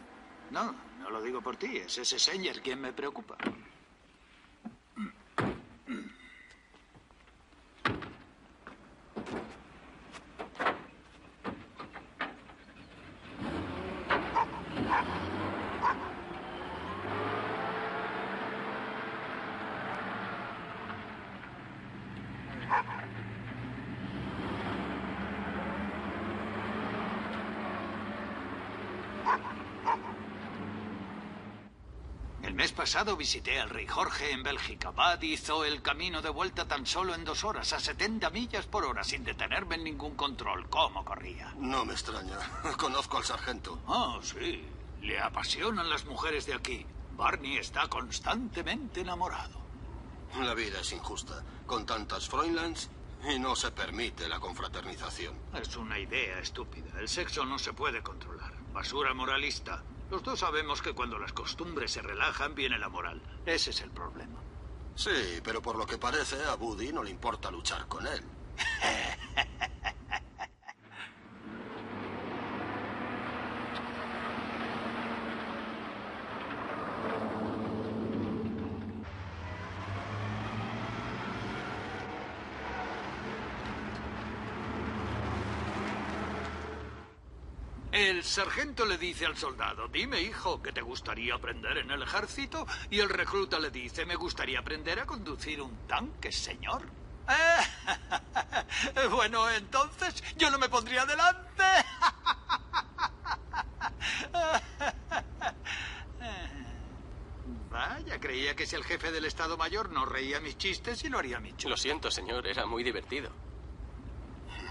No, no lo digo por ti. Es ese señor quien me preocupa. El mes pasado visité al rey Jorge en Bélgica. Bad hizo el camino de vuelta tan solo en dos horas, a 70 millas por hora, sin detenerme en ningún control. ¿Cómo corría? No me extraña. Conozco al sargento. Ah, sí. Le apasionan las mujeres de aquí. Barney está constantemente enamorado. La vida es injusta, con tantas Freundlands y no se permite la confraternización. Es una idea estúpida. El sexo no se puede controlar. Basura moralista. Los dos sabemos que cuando las costumbres se relajan viene la moral. Ese es el problema. Sí, pero por lo que parece a Buddy no le importa luchar con él. El sargento le dice al soldado, dime hijo, ¿qué te gustaría aprender en el ejército? Y el recluta le dice, me gustaría aprender a conducir un tanque, señor. bueno, entonces yo no me pondría delante. Vaya, creía que si el jefe del Estado Mayor no reía mis chistes y lo haría mi Lo siento, señor. Era muy divertido.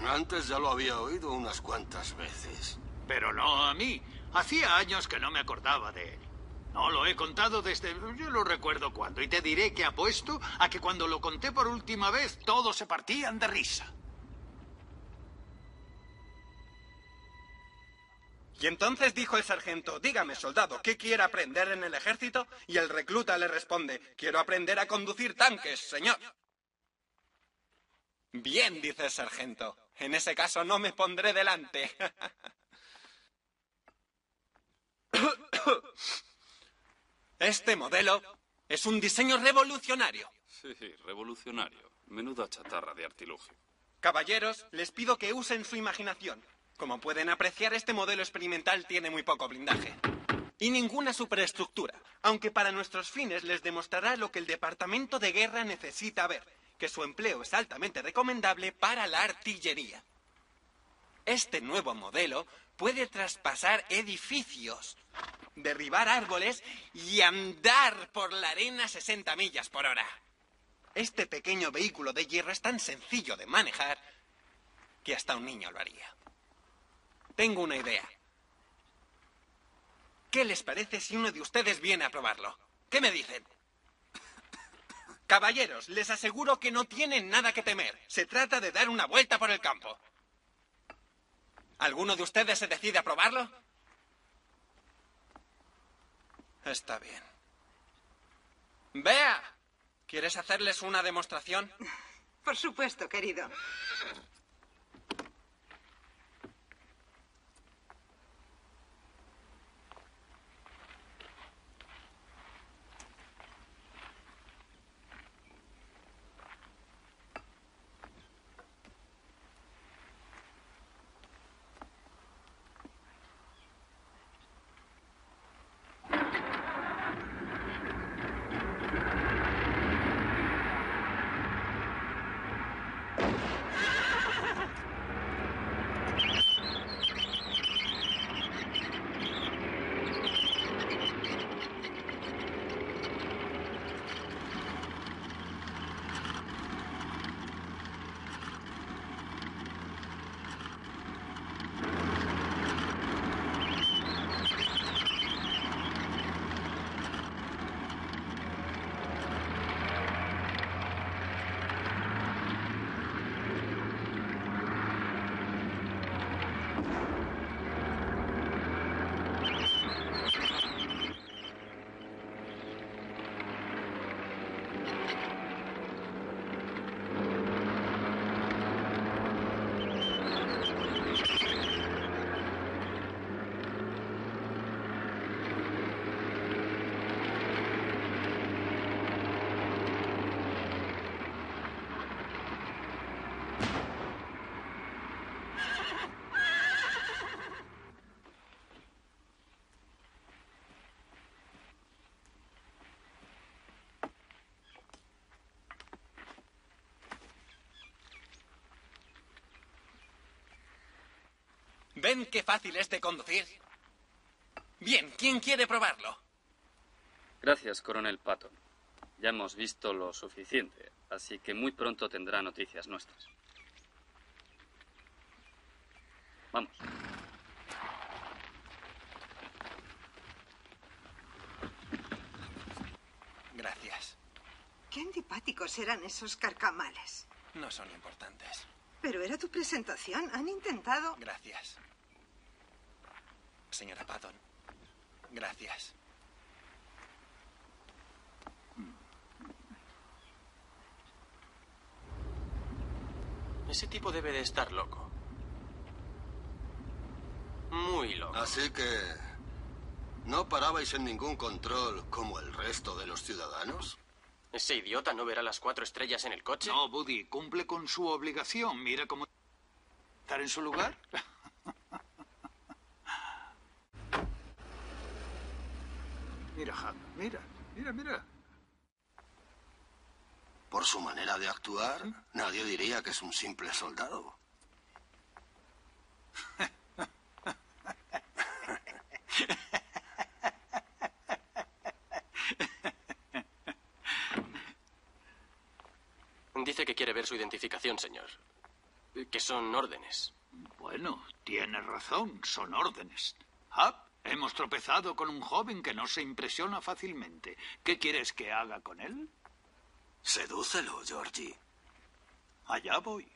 Antes ya lo había oído unas cuantas veces. Pero no a mí. Hacía años que no me acordaba de él. No lo he contado desde... Yo lo recuerdo cuando. Y te diré que apuesto a que cuando lo conté por última vez todos se partían de risa. Y entonces dijo el sargento, dígame, soldado, ¿qué quiere aprender en el ejército? Y el recluta le responde, quiero aprender a conducir tanques, señor. Bien, dice el sargento. En ese caso no me pondré delante. Este modelo es un diseño revolucionario. Sí, revolucionario. Menuda chatarra de artilugio. Caballeros, les pido que usen su imaginación. Como pueden apreciar, este modelo experimental tiene muy poco blindaje. Y ninguna superestructura, aunque para nuestros fines les demostrará lo que el Departamento de Guerra necesita ver, que su empleo es altamente recomendable para la artillería. Este nuevo modelo puede traspasar edificios, derribar árboles y andar por la arena a 60 millas por hora. Este pequeño vehículo de hierro es tan sencillo de manejar que hasta un niño lo haría. Tengo una idea. ¿Qué les parece si uno de ustedes viene a probarlo? ¿Qué me dicen? Caballeros, les aseguro que no tienen nada que temer. Se trata de dar una vuelta por el campo. ¿Alguno de ustedes se decide a probarlo? Está bien. Vea, ¿quieres hacerles una demostración? Por supuesto, querido. ¿Ven qué fácil es de conducir? Bien, ¿quién quiere probarlo? Gracias, coronel Patton. Ya hemos visto lo suficiente, así que muy pronto tendrá noticias nuestras. Vamos. Gracias. Qué antipáticos eran esos carcamales. No son importantes. Pero era tu presentación. Han intentado... Gracias. Señora Patton. Gracias. Ese tipo debe de estar loco. Muy loco. Así que... ¿No parabais en ningún control como el resto de los ciudadanos? ¿Ese idiota no verá las cuatro estrellas en el coche? No, Buddy, cumple con su obligación. Mira cómo... ¿Estar en su lugar? Mira, mira, mira, mira. Por su manera de actuar, nadie diría que es un simple soldado. Dice que quiere ver su identificación, señor. Que son órdenes. Bueno, tiene razón, son órdenes. Hap, hemos tropezado con un joven que no se impresiona fácilmente. ¿Qué quieres que haga con él? Sedúcelo, Georgie. Allá voy.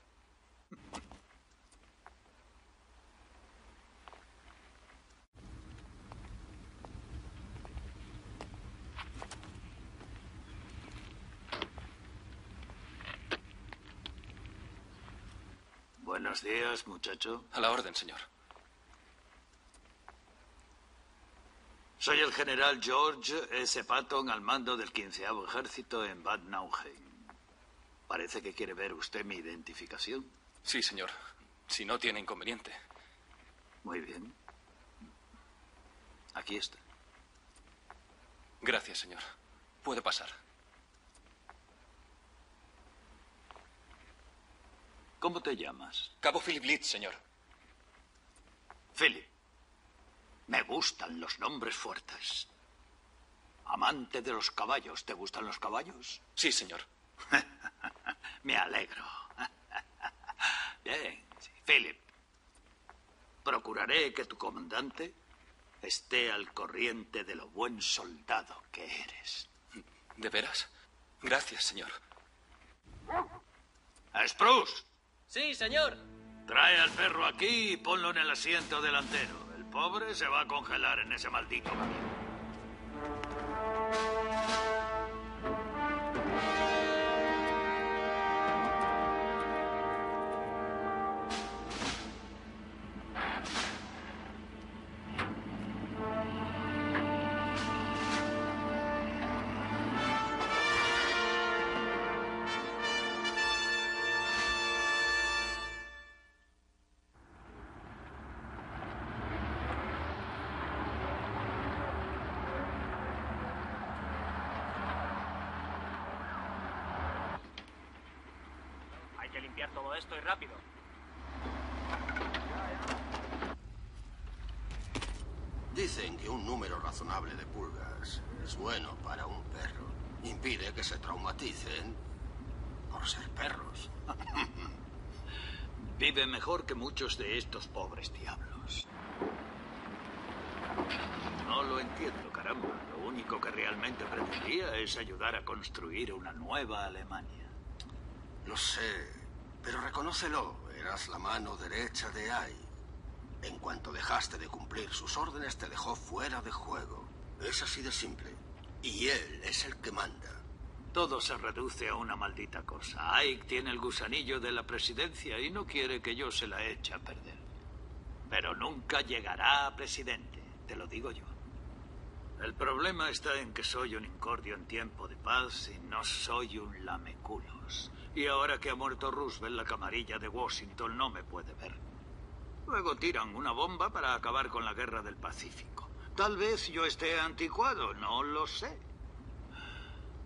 Buenos días, muchacho. A la orden, señor. Soy el general George S. Patton al mando del quinceavo ejército en Bad Nauheim. Parece que quiere ver usted mi identificación. Sí, señor. Si no tiene inconveniente. Muy bien. Aquí está. Gracias, señor. Puede pasar. ¿Cómo te llamas? Cabo Philip Leeds, señor. Philip. Me gustan los nombres fuertes. Amante de los caballos. ¿Te gustan los caballos? Sí, señor. Me alegro. Bien, sí. Philip. Procuraré que tu comandante esté al corriente de lo buen soldado que eres. ¿De veras? Gracias, señor. Spruce, Sí, señor. trae al perro aquí y ponlo en el asiento delantero. Pobre se va a congelar en ese maldito camión. Traumaticen por ser perros. Vive mejor que muchos de estos pobres diablos. No lo entiendo, caramba. Lo único que realmente pretendía es ayudar a construir una nueva Alemania. Lo sé, pero reconócelo. Eras la mano derecha de Ai. En cuanto dejaste de cumplir sus órdenes, te dejó fuera de juego. Es así de simple. Y él es el que manda. Todo se reduce a una maldita cosa. Ike tiene el gusanillo de la presidencia y no quiere que yo se la eche a perder. Pero nunca llegará a presidente, te lo digo yo. El problema está en que soy un incordio en tiempo de paz y no soy un lameculos. Y ahora que ha muerto Roosevelt, la camarilla de Washington no me puede ver. Luego tiran una bomba para acabar con la guerra del Pacífico. Tal vez yo esté anticuado, no lo sé.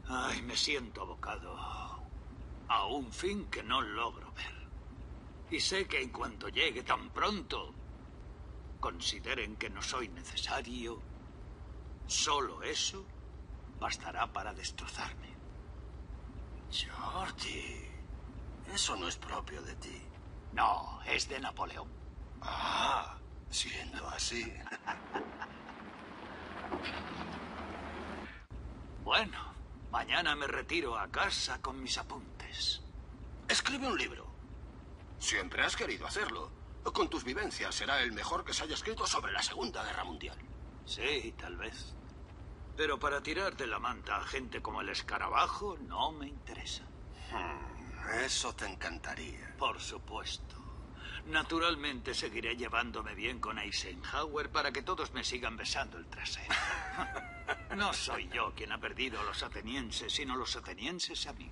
Ay, me siento abocado a un fin que no logro ver. Y sé que en cuanto llegue tan pronto, consideren que no soy necesario, solo eso bastará para destrozarme. Jordi, eso no es propio de ti. No, es de Napoleón. Ah, siendo así. Bueno, mañana me retiro a casa con mis apuntes. Escribe un libro. Siempre has querido hacerlo. Con tus vivencias será el mejor que se haya escrito sobre la Segunda Guerra Mundial. Sí, tal vez. Pero para tirar de la manta a gente como el escarabajo no me interesa. Hmm, eso te encantaría. Por supuesto. Naturalmente seguiré llevándome bien con Eisenhower para que todos me sigan besando el trasero. No soy yo quien ha perdido a los atenienses, sino los atenienses a mí.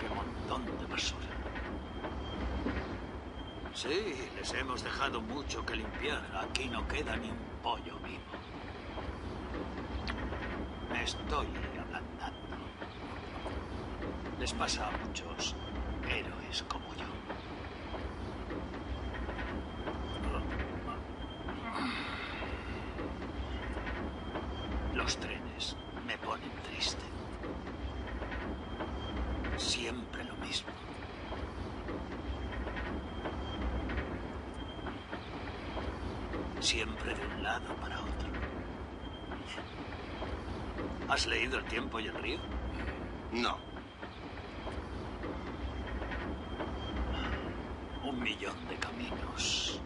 Qué montón de basura. Sí, les hemos dejado mucho que limpiar. Aquí no queda ni un pollo vivo. Me estoy ablandando. Les pasa a muchos héroes como yo. Los trenes me ponen triste. Siempre lo mismo. Siempre de un lado para otro. ¿Has leído El tiempo y el río? No. Un millón de caminos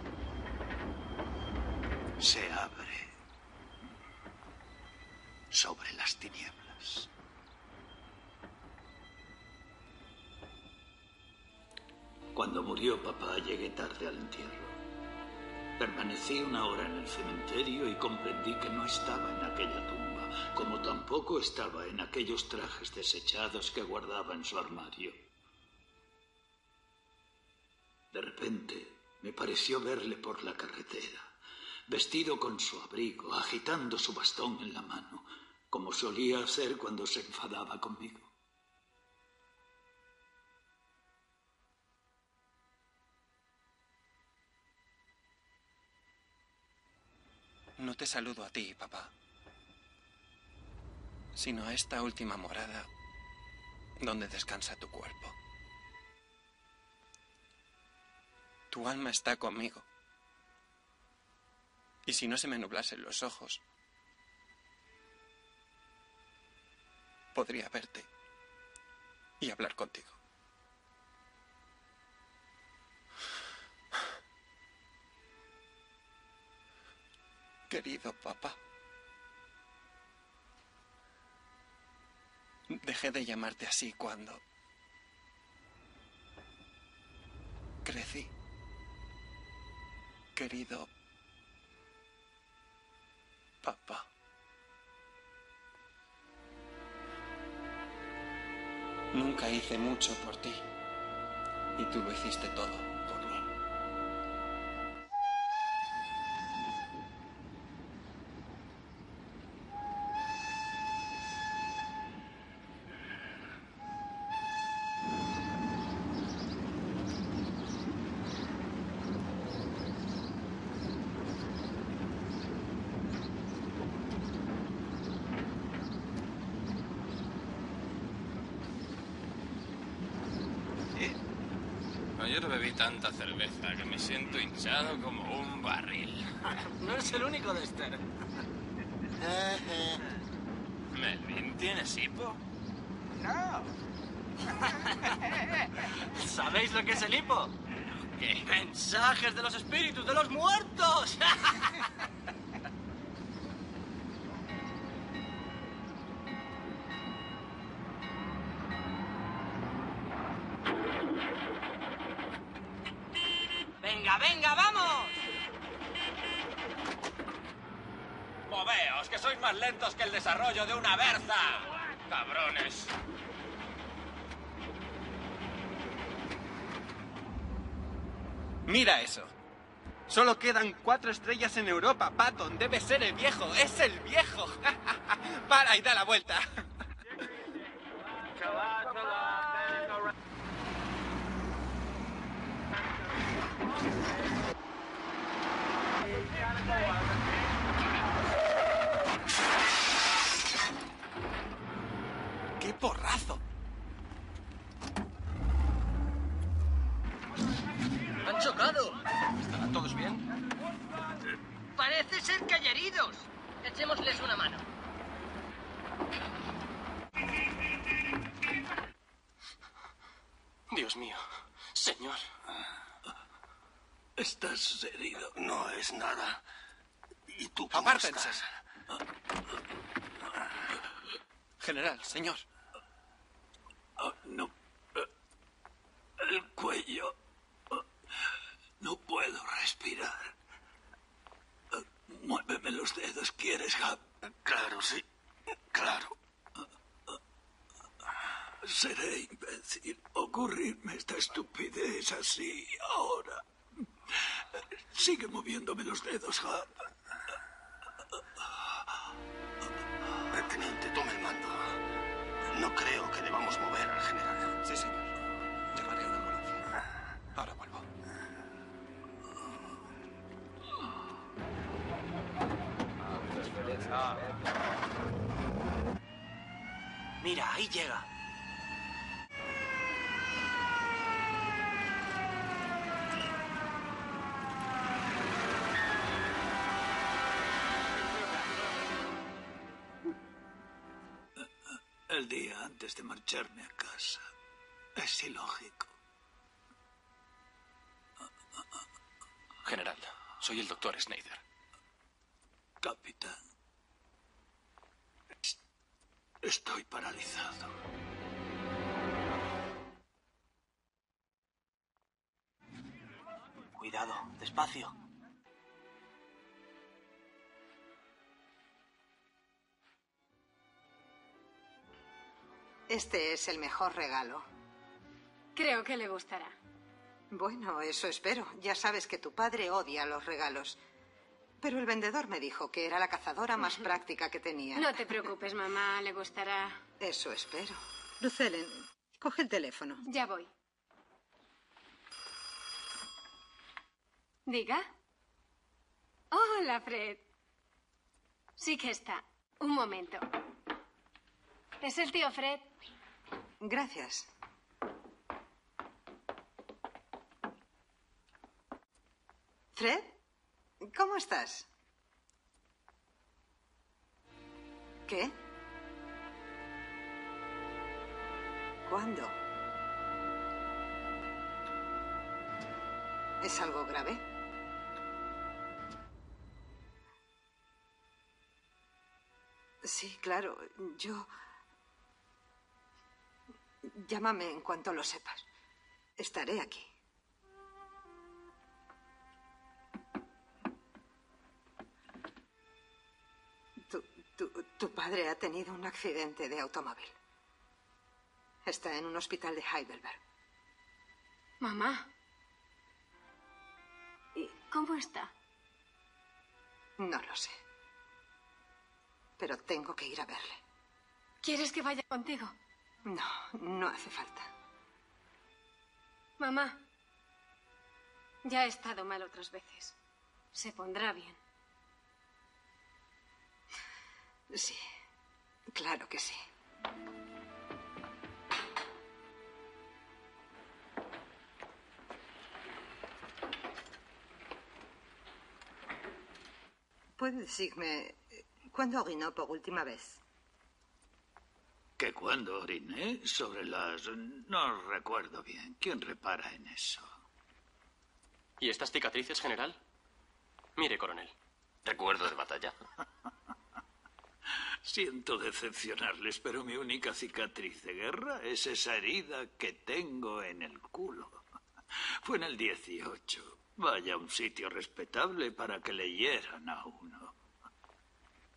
se abre sobre las tinieblas. Cuando murió papá llegué tarde al entierro. Permanecí una hora en el cementerio y comprendí que no estaba en aquella tumba. como tampoco estaba en aquellos trajes desechados que guardaba en su armario. De repente me pareció verle por la carretera, vestido con su abrigo, agitando su bastón en la mano, como solía hacer cuando se enfadaba conmigo. Te saludo a ti, papá, sino a esta última morada donde descansa tu cuerpo. Tu alma está conmigo. Y si no se me nublasen los ojos, podría verte y hablar contigo. Querido papá, dejé de llamarte así cuando crecí. Querido papá. Nunca hice mucho por ti y tú lo hiciste todo por mí. Ayer bebí tanta cerveza que me siento hinchado como un barril. No es el único de Esther. Melvin, ¿tienes hipo? No. ¿Sabéis lo que es el hipo? ¿Qué? Mensajes de los espíritus de los muertos. Venga, venga, vamos. Moveos, que sois más lentos que el desarrollo de una berza. Cabrones. Mira eso. Solo quedan cuatro estrellas en Europa. Patton debe ser el viejo. Es el viejo. Para y da la vuelta. ¡Qué porrazo! Han chocado. ¿Estarán todos bien? Parece ser que hay heridos. Echémosles una mano. Dios mío, señor. ¿Estás herido? No es nada. ¿Y tú cómo Apártense. General, señor. no. El cuello. No puedo respirar. Muéveme los dedos, ¿quieres, Hap? Claro, sí. Claro. Seré imbécil ocurrirme esta estupidez así ahora. Sigue moviéndome los dedos, Hap. Teniente, tome el mando. No creo que debamos mover al general. Sí, señor. Mira, ahí llega. El día antes de marcharme a casa. Es ilógico. General, soy el doctor Snyder. Capitán. Estoy paralizado. Cuidado, despacio. Este es el mejor regalo. Creo que le gustará. Bueno, eso espero. Ya sabes que tu padre odia los regalos. Pero el vendedor me dijo que era la cazadora más práctica que tenía. No te preocupes, mamá, le gustará. Eso espero. Lucelen, coge el teléfono. Ya voy. Diga. Hola, Fred. Sí que está. Un momento. ¿Es el tío Fred? Gracias. Fred, ¿cómo estás? ¿Qué? ¿Cuándo? ¿Es algo grave? Sí, claro. Yo... Llámame en cuanto lo sepas. Estaré aquí. Tu, padre ha tenido un accidente de automóvil. Está en un hospital de Heidelberg. Mamá. ¿Y cómo está? No lo sé. Pero tengo que ir a verle. ¿Quieres que vaya contigo? No, no hace falta. Mamá. Ya he estado mal otras veces. Se pondrá bien. Sí, claro que sí. ¿Puede decirme eh, cuándo orinó por última vez? ¿Que cuando oriné? Sobre las... No recuerdo bien. ¿Quién repara en eso? ¿Y estas cicatrices, general? Mire, coronel. Recuerdo de batalla. Siento decepcionarles, pero mi única cicatriz de guerra es esa herida que tengo en el culo. Fue en el 18. Vaya, un sitio respetable para que le hieran a uno.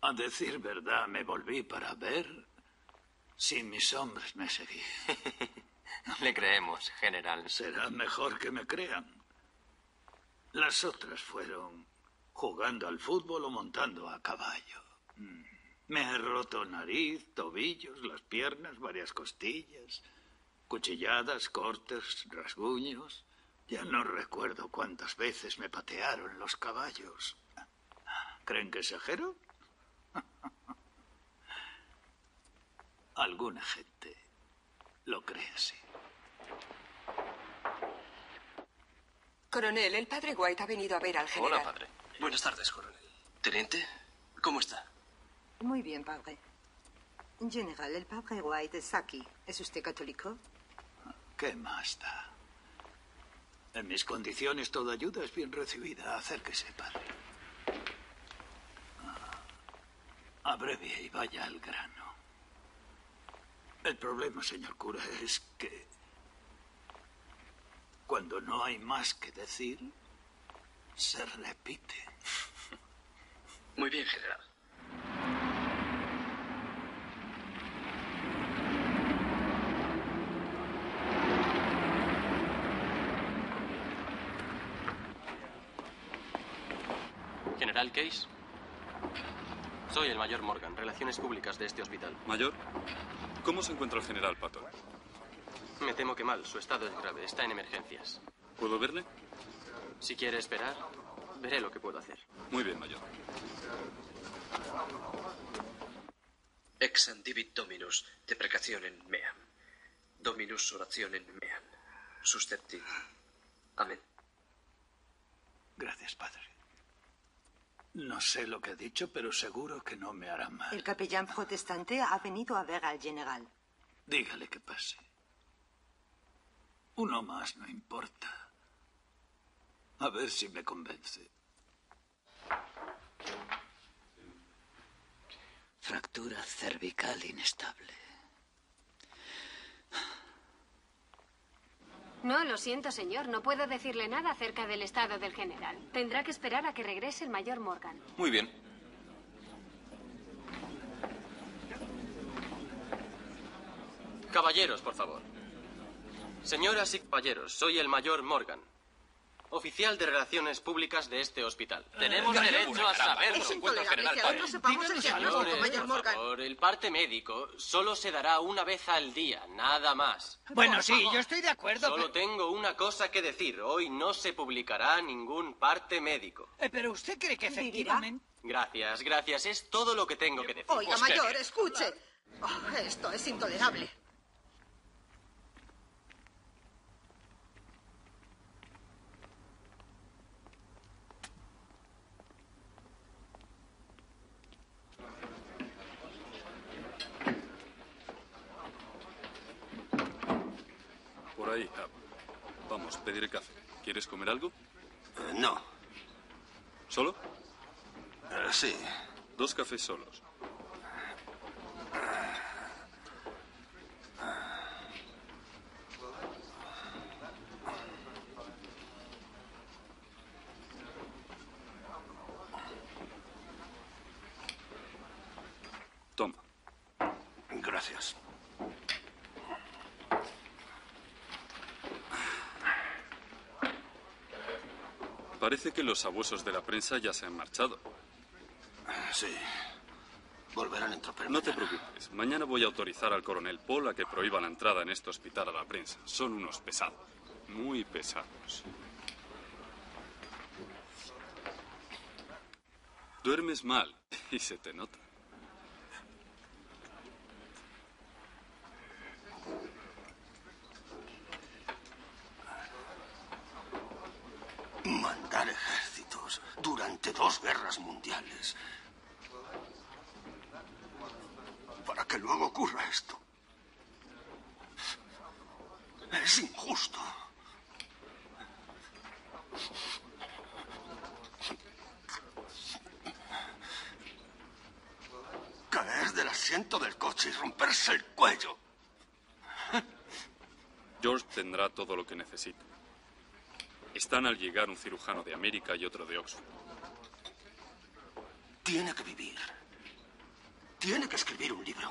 A decir verdad, me volví para ver si mis hombres me seguían. Le creemos, general. Será mejor que me crean. Las otras fueron jugando al fútbol o montando a caballo. Mm. Me he roto nariz, tobillos, las piernas, varias costillas, cuchilladas, cortes, rasguños. Ya no recuerdo cuántas veces me patearon los caballos. ¿Creen que exagero? Alguna gente lo cree así. Coronel, el padre White ha venido a ver al general. padre. Buenas tardes, coronel. Teniente, ¿cómo está? Muy bien, padre. General, el padre White está aquí. ¿Es usted católico? ¿Qué más da? En mis condiciones toda ayuda es bien recibida. Acérquese, padre. Ah, Abrevie y vaya al grano. El problema, señor cura, es que cuando no hay más que decir, se repite. Muy bien, general. Case. Soy el mayor Morgan, Relaciones Públicas de este hospital. Mayor, ¿cómo se encuentra el general Patton? Me temo que mal, su estado es grave, está en emergencias. ¿Puedo verle? Si quiere esperar, veré lo que puedo hacer. Muy bien, mayor. Ex andivit dominus, deprecationem meam. Dominus orationem meam. Suscepti. Amén. Gracias, padre. No sé lo que ha dicho, pero seguro que no me hará mal. El capellán protestante ha venido a ver al general. Dígale que pase. Uno más no importa. A ver si me convence. Fractura cervical inestable. No, lo siento, señor. No puedo decirle nada acerca del estado del general. Tendrá que esperar a que regrese el mayor Morgan. Muy bien. Caballeros, por favor. Señoras y caballeros, soy el mayor Morgan, oficial de relaciones públicas de este hospital. Tenemos Eh, derecho a caramba. saberlo. Es intolerable que aún no sepamos el diagnóstico, Señores, Mayor por Morgan. favor, el parte médico solo se dará una vez al día, nada más. Bueno, Por sí, favor. yo estoy de acuerdo. Solo pero- tengo una cosa que decir. Hoy no se publicará ningún parte médico. Eh, pero usted cree que efectivamente... Gracias, gracias. Es todo lo que tengo que decir. Oiga, mayor, escuche. Oh, esto es intolerable. Por ahí. ah, Vamos, pediré café. ¿Quieres comer algo? Eh, no. ¿Solo? Eh, sí. Dos cafés solos. Toma. Gracias. Parece que los abuesos de la prensa ya se han marchado. Sí. Volverán a tropel No te preocupes. Mañana voy a autorizar al coronel Paul a que prohíba la entrada en este hospital a la prensa. Son unos pesados. Muy pesados. Duermes mal y se te nota. Mandar ejércitos durante dos guerras mundiales. Para que luego ocurra esto. Es injusto. Caer del asiento del coche y romperse el cuello. George tendrá todo lo que necesita. Están al llegar un cirujano de América y otro de Oxford. Tiene que vivir. Tiene que escribir un libro.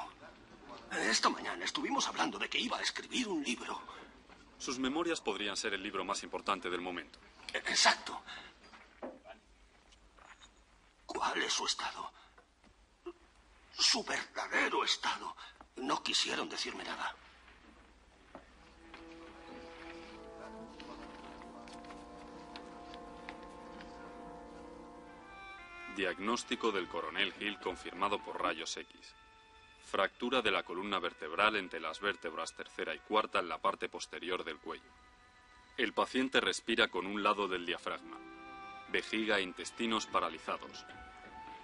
Esta mañana estuvimos hablando de que iba a escribir un libro. Sus memorias podrían ser el libro más importante del momento. Exacto. ¿Cuál es su estado? Su verdadero estado. No quisieron decirme nada. Diagnóstico del coronel Hill confirmado por rayos X. Fractura de la columna vertebral entre las vértebras tercera y cuarta en la parte posterior del cuello. El paciente respira con un lado del diafragma. Vejiga e intestinos paralizados.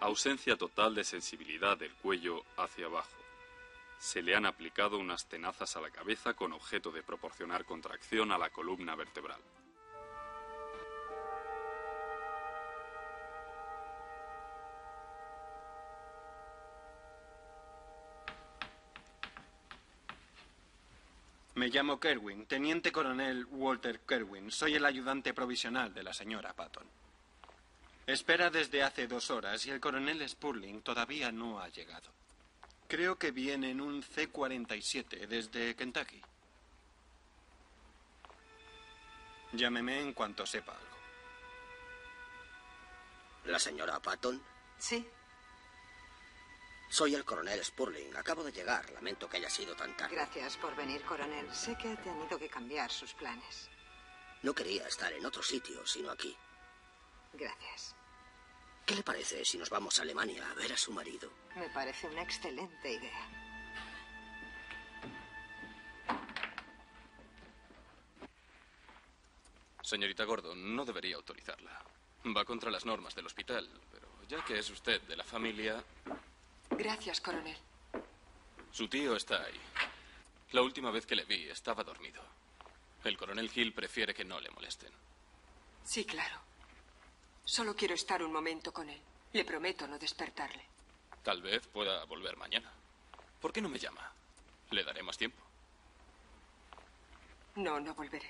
Ausencia total de sensibilidad del cuello hacia abajo. Se le han aplicado unas tenazas a la cabeza con objeto de proporcionar contracción a la columna vertebral. Llamo Kerwin, teniente coronel Walter Kerwin. Soy el ayudante provisional de la señora Patton. Espera desde hace dos horas y el coronel Spurling todavía no ha llegado. Creo que viene en un C-47 desde Kentucky. Llámeme en cuanto sepa algo. ¿La señora Patton? Sí. Soy el coronel Spurling. Acabo de llegar. Lamento que haya sido tan tarde. Gracias por venir, coronel. Sé que ha tenido que cambiar sus planes. No quería estar en otro sitio, sino aquí. Gracias. ¿Qué le parece si nos vamos a Alemania a ver a su marido? Me parece una excelente idea. Señorita Gordon, no debería autorizarla. Va contra las normas del hospital, pero ya que es usted de la familia, Gracias, coronel. su tío está ahí. La última vez que le vi estaba dormido. El coronel Hill prefiere que no le molesten. Sí, claro. Solo quiero estar un momento con él. Le prometo no despertarle. Tal vez pueda volver mañana. ¿Por qué no me llama? Le daré más tiempo. No, no volveré.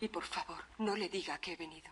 Y por favor, no le diga que he venido.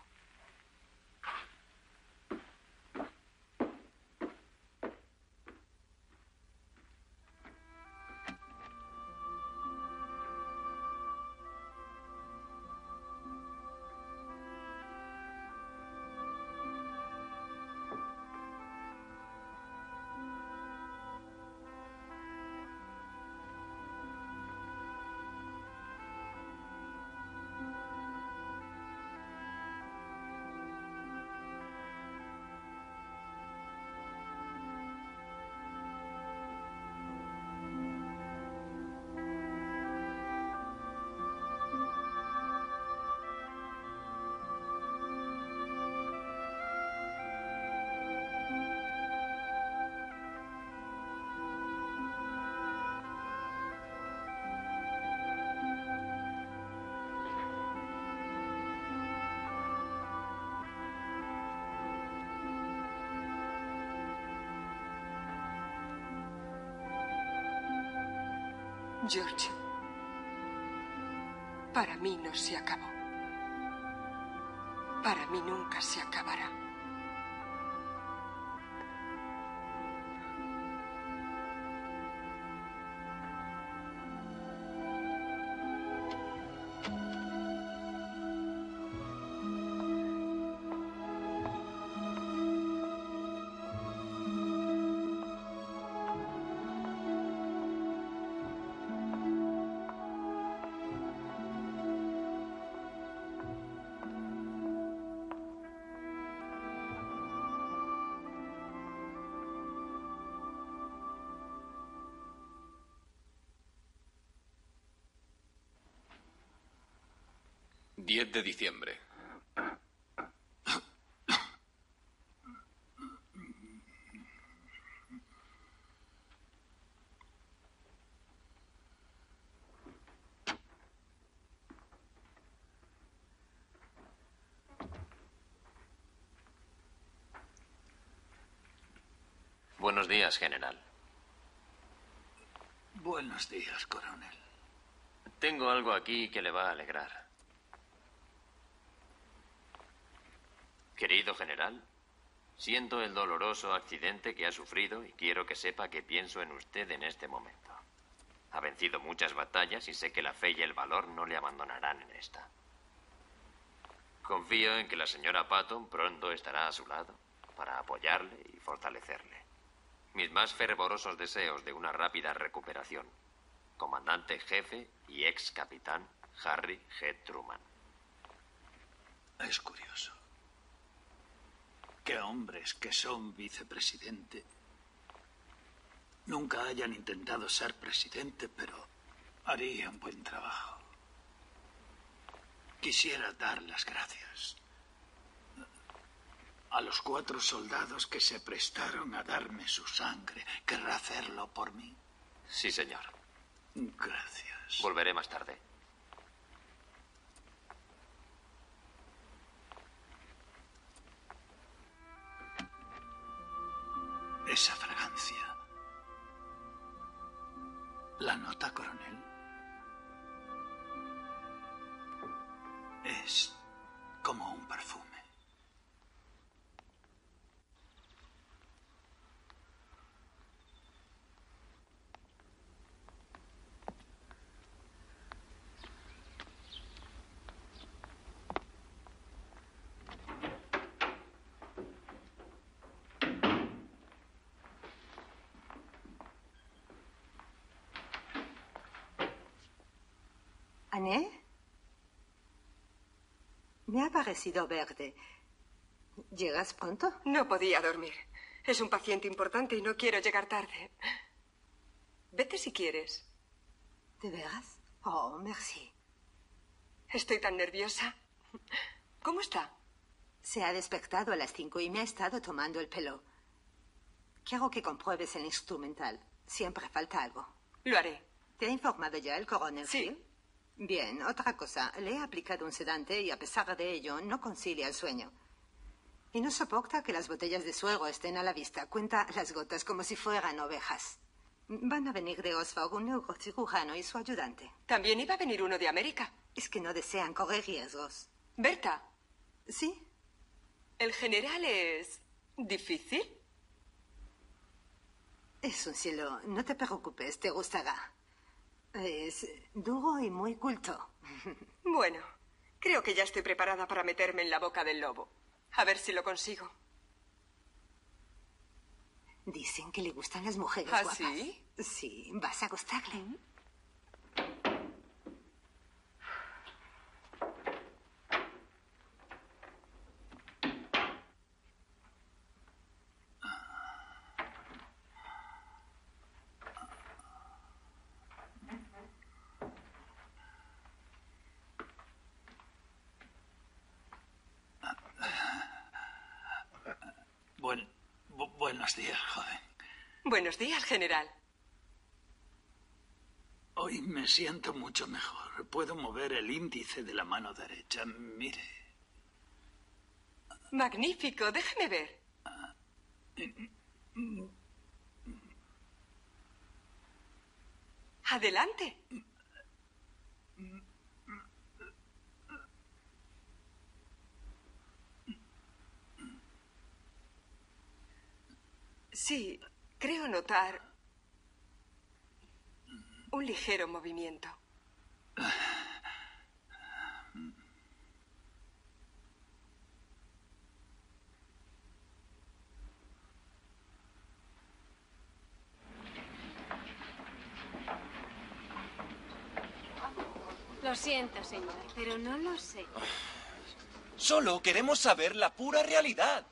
Giorgio, para mí no se acabó. Para mí nunca se acabará. De diciembre. Buenos días, general. Buenos días, coronel. Tengo algo aquí que le va a alegrar. Querido general, siento el doloroso accidente que ha sufrido y quiero que sepa que pienso en usted en este momento. Ha vencido muchas batallas y sé que la fe y el valor no le abandonarán en esta. Confío en que la señora Patton pronto estará a su lado para apoyarle y fortalecerle. Mis más fervorosos deseos de una rápida recuperación. Comandante jefe y ex capitán Harry G. Truman. Es curioso que hombres que son vicepresidente nunca hayan intentado ser presidente, pero harían buen trabajo. Quisiera dar las gracias a los cuatro soldados que se prestaron a darme su sangre. ¿Querrá hacerlo por mí? Sí, señor. Gracias. Volveré más tarde. Esa fragancia. ¿La nota, coronel? Es como un perfume. ¿Ané? Me ha parecido verde. ¿Llegas pronto? No podía dormir. Es un paciente importante y no quiero llegar tarde. Vete si quieres. ¿De veras? Oh, merci. Estoy tan nerviosa. ¿Cómo está? Se ha despertado a las cinco y me ha estado tomando el pelo. Quiero que compruebes el instrumental. Siempre falta algo. Lo haré. ¿Te ha informado ya el coronel Sí. Bien, otra cosa. Le he aplicado un sedante y a pesar de ello no concilia el sueño. Y no soporta que las botellas de suero estén a la vista. Cuenta las gotas como si fueran ovejas. Van a venir de Oxford un neurocirujano y su ayudante. También iba a venir uno de América. Es que no desean correr riesgos. Berta. ¿Sí? ¿El general es difícil? Es un cielo. No te preocupes, te gustará. Es duro y muy culto. Bueno, creo que ya estoy preparada para meterme en la boca del lobo. A ver si lo consigo. Dicen que le gustan las mujeres ¿Ah, guapas. sí? Sí, vas a gustarle. Buen- buenos días, joven. Buenos días, general. Hoy me siento mucho mejor. Puedo mover el índice de la mano derecha. Mire. Magnífico, déjeme ver. Adelante. Sí, creo notar un ligero movimiento. Lo siento, señor, pero no lo sé. Solo queremos saber la pura realidad.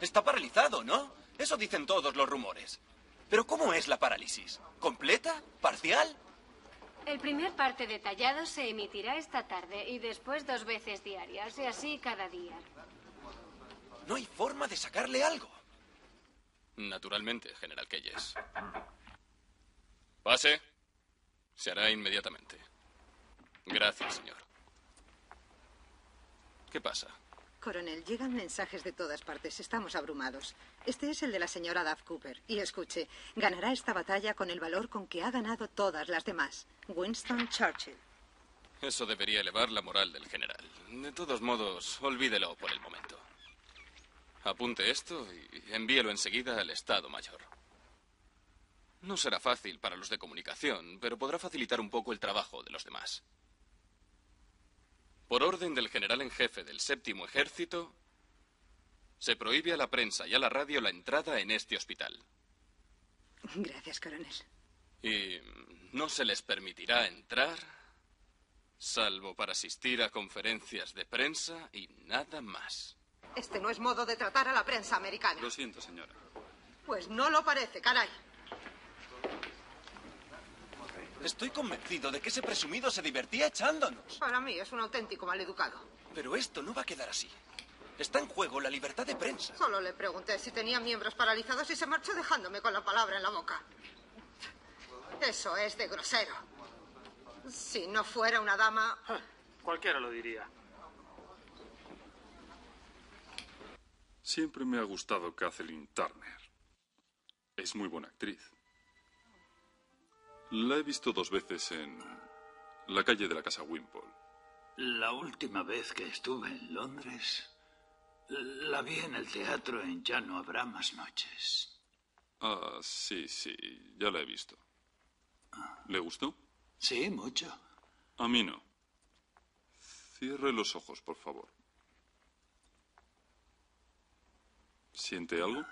Está paralizado, ¿no? Eso dicen todos los rumores. Pero ¿cómo es la parálisis? ¿Completa? ¿Parcial? El primer parte detallado se emitirá esta tarde y después dos veces diarias, y así cada día. No hay forma de sacarle algo. Naturalmente, General Keyes. Pase. Se hará inmediatamente. Gracias, señor. ¿Qué pasa? Coronel, llegan mensajes de todas partes. Estamos abrumados. Este es el de la señora Duff Cooper. Y escuche, ganará esta batalla con el valor con que ha ganado todas las demás. Winston Churchill. Eso debería elevar la moral del general. De todos modos, olvídelo por el momento. Apunte esto y envíelo enseguida al Estado Mayor. No será fácil para los de comunicación, pero podrá facilitar un poco el trabajo de los demás. Por orden del general en jefe del séptimo ejército, se prohíbe a la prensa y a la radio la entrada en este hospital. Gracias, coronel. Y no se les permitirá entrar, salvo para asistir a conferencias de prensa y nada más. Este no es modo de tratar a la prensa americana. Lo siento, señora. Pues no lo parece, caray. Estoy convencido de que ese presumido se divertía echándonos. Para mí es un auténtico maleducado. Pero esto no va a quedar así. Está en juego la libertad de prensa. Solo le pregunté si tenía miembros paralizados y se marchó dejándome con la palabra en la boca. Eso es de grosero. Si no fuera una dama... Cualquiera lo diría. Siempre me ha gustado Kathleen Turner. Es muy buena actriz. La he visto dos veces en la calle de la Casa Wimpole. La última vez que estuve en Londres, la vi en el teatro en Ya no habrá más noches. Ah, sí, sí, ya la he visto. ¿Le gustó? Sí, mucho. A mí no. Cierre los ojos, por favor. ¿Siente algo?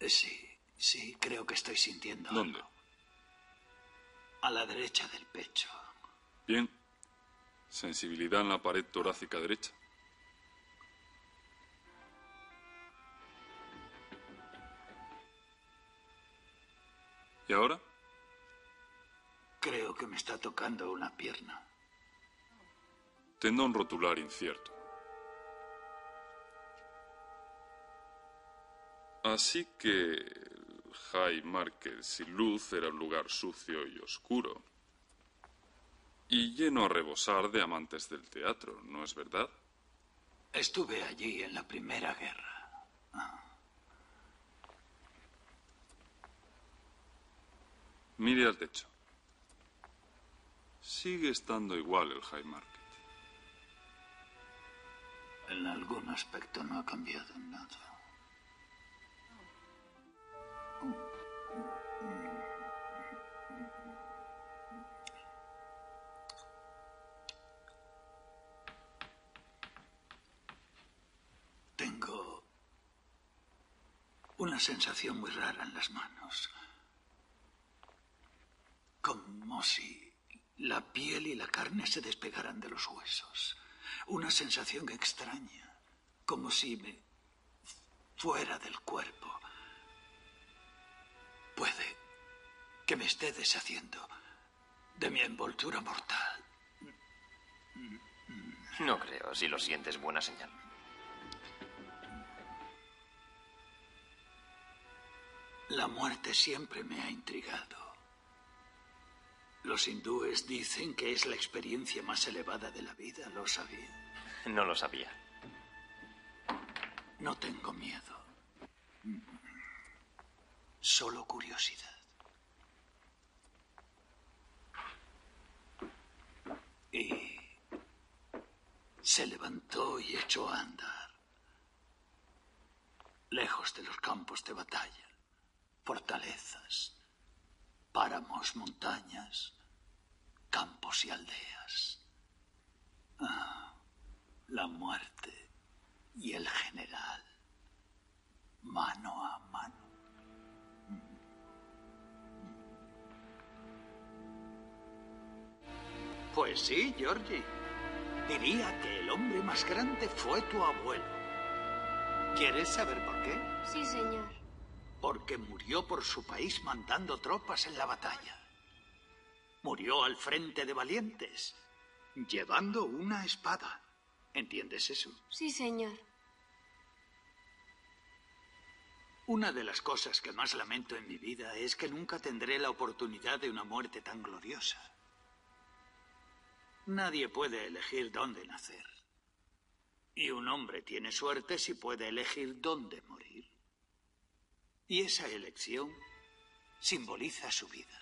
Eh, Sí, sí, creo que estoy sintiendo ¿Dónde? algo. A la derecha del pecho. Bien. Sensibilidad en la pared torácica derecha. ¿Y ahora? Creo que me está tocando una pierna. Tendón rotular incierto. Así que High Market sin luz era un lugar sucio y oscuro. Y lleno a rebosar de amantes del teatro, ¿no es verdad? Estuve allí en la Primera Guerra. Mire al techo. Sigue estando igual el High Market. En algún aspecto no ha cambiado nada. Tengo una sensación muy rara en las manos. Como si la piel y la carne se despegaran de los huesos. Una sensación extraña, como si me fuera del cuerpo. Puede que me esté deshaciendo de mi envoltura mortal. No creo. Si lo sientes, buena señal. La muerte siempre me ha intrigado. Los hindúes dicen que es la experiencia más elevada de la vida, ¿lo sabía? No lo sabía. No tengo miedo solo curiosidad. Y se levantó y echó a andar, lejos de los campos de batalla, fortalezas, páramos, montañas, campos y aldeas. Ah, la muerte y el general, mano a mano. Pues sí, Georgie. Diría que el hombre más grande fue tu abuelo. ¿Quieres saber por qué? Sí, señor. Porque murió por su país mandando tropas en la batalla. Murió al frente de valientes, llevando una espada. ¿Entiendes eso? Sí, señor. Una de las cosas que más lamento en mi vida es que nunca tendré la oportunidad de una muerte tan gloriosa. Nadie puede elegir dónde nacer. Y un hombre tiene suerte si puede elegir dónde morir. Y esa elección simboliza su vida.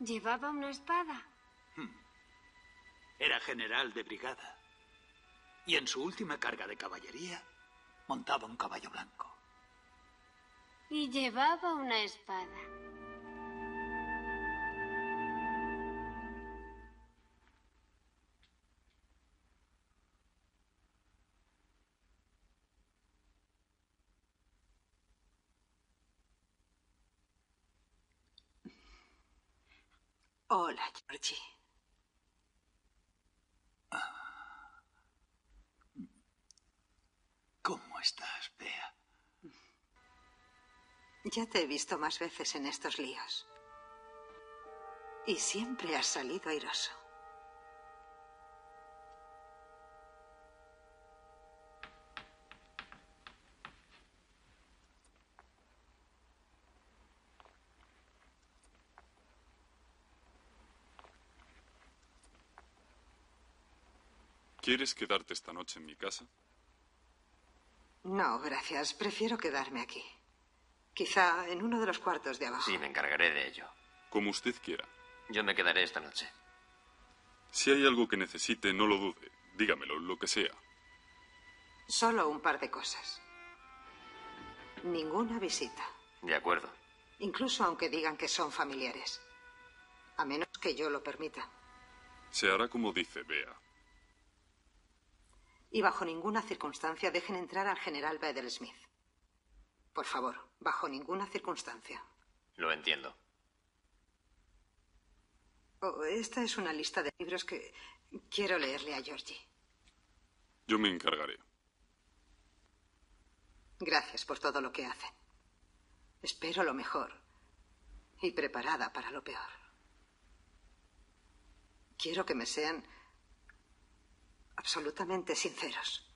¿Llevaba una espada? Era general de brigada. Y en su última carga de caballería montaba un caballo blanco. Y llevaba una espada. Hola, Georgie. ¿Cómo estás, Bea? Ya te he visto más veces en estos líos. Y siempre has salido airoso. ¿Quieres quedarte esta noche en mi casa? No, gracias. Prefiero quedarme aquí. Quizá en uno de los cuartos de abajo. Sí, me encargaré de ello. Como usted quiera. Yo me quedaré esta noche. Si hay algo que necesite, no lo dude. Dígamelo, lo que sea. Solo un par de cosas. Ninguna visita. De acuerdo. Incluso aunque digan que son familiares. A menos que yo lo permita. Se hará como dice Bea. Y bajo ninguna circunstancia dejen entrar al general Bedell Smith. Por favor, bajo ninguna circunstancia. Lo entiendo. Oh, esta es una lista de libros que quiero leerle a Georgie. Yo me encargaré. Gracias por todo lo que hacen. Espero lo mejor y preparada para lo peor. Quiero que me sean absolutamente sinceros.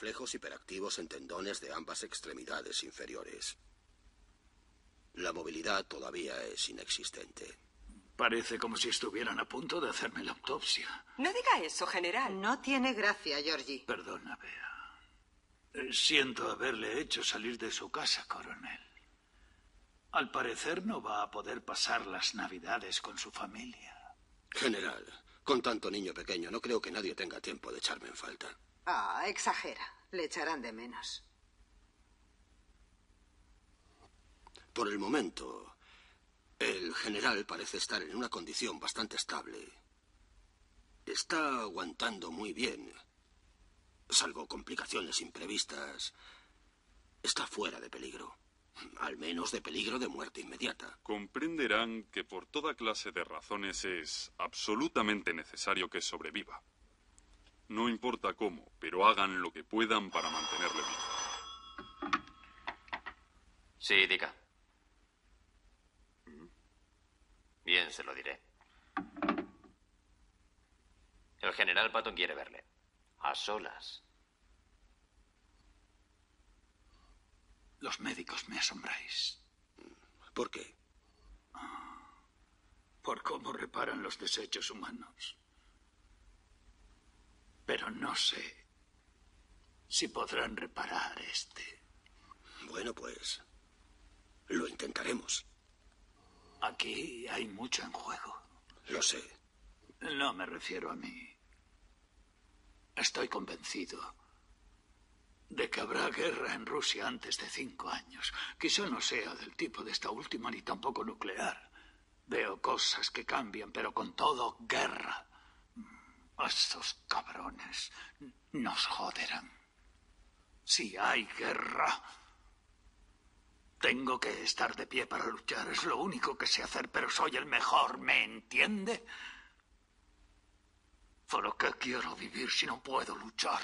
Reflejos hiperactivos en tendones de ambas extremidades inferiores. La movilidad todavía es inexistente. Parece como si estuvieran a punto de hacerme la autopsia. No diga eso, general. No tiene gracia, Georgie. Perdona, Bea. Eh, Siento haberle hecho salir de su casa, coronel. Al parecer no va a poder pasar las navidades con su familia. General, con tanto niño pequeño no creo que nadie tenga tiempo de echarme en falta. Ah, exagera. Le echarán de menos. Por el momento, el general parece estar en una condición bastante estable. Está aguantando muy bien. Salvo complicaciones imprevistas, está fuera de peligro. Al menos de peligro de muerte inmediata. Comprenderán que por toda clase de razones es absolutamente necesario que sobreviva. No importa cómo, pero hagan lo que puedan para mantenerle vivo. Sí, diga. Bien, se lo diré. El general Patton quiere verle. A solas. Los médicos me asombráis. ¿Por qué? Por cómo reparan los desechos humanos. Pero no sé si podrán reparar este. Bueno, pues lo intentaremos. Aquí hay mucho en juego. Lo sé. No me refiero a mí. Estoy convencido de que habrá guerra en Rusia antes de cinco años. Quizá no sea del tipo de esta última ni tampoco nuclear. Veo cosas que cambian, pero con todo guerra. Estos cabrones nos joderán. Si hay guerra, tengo que estar de pie para luchar. Es lo único que sé hacer, pero soy el mejor, ¿me entiende? ¿Para qué quiero vivir si no puedo luchar?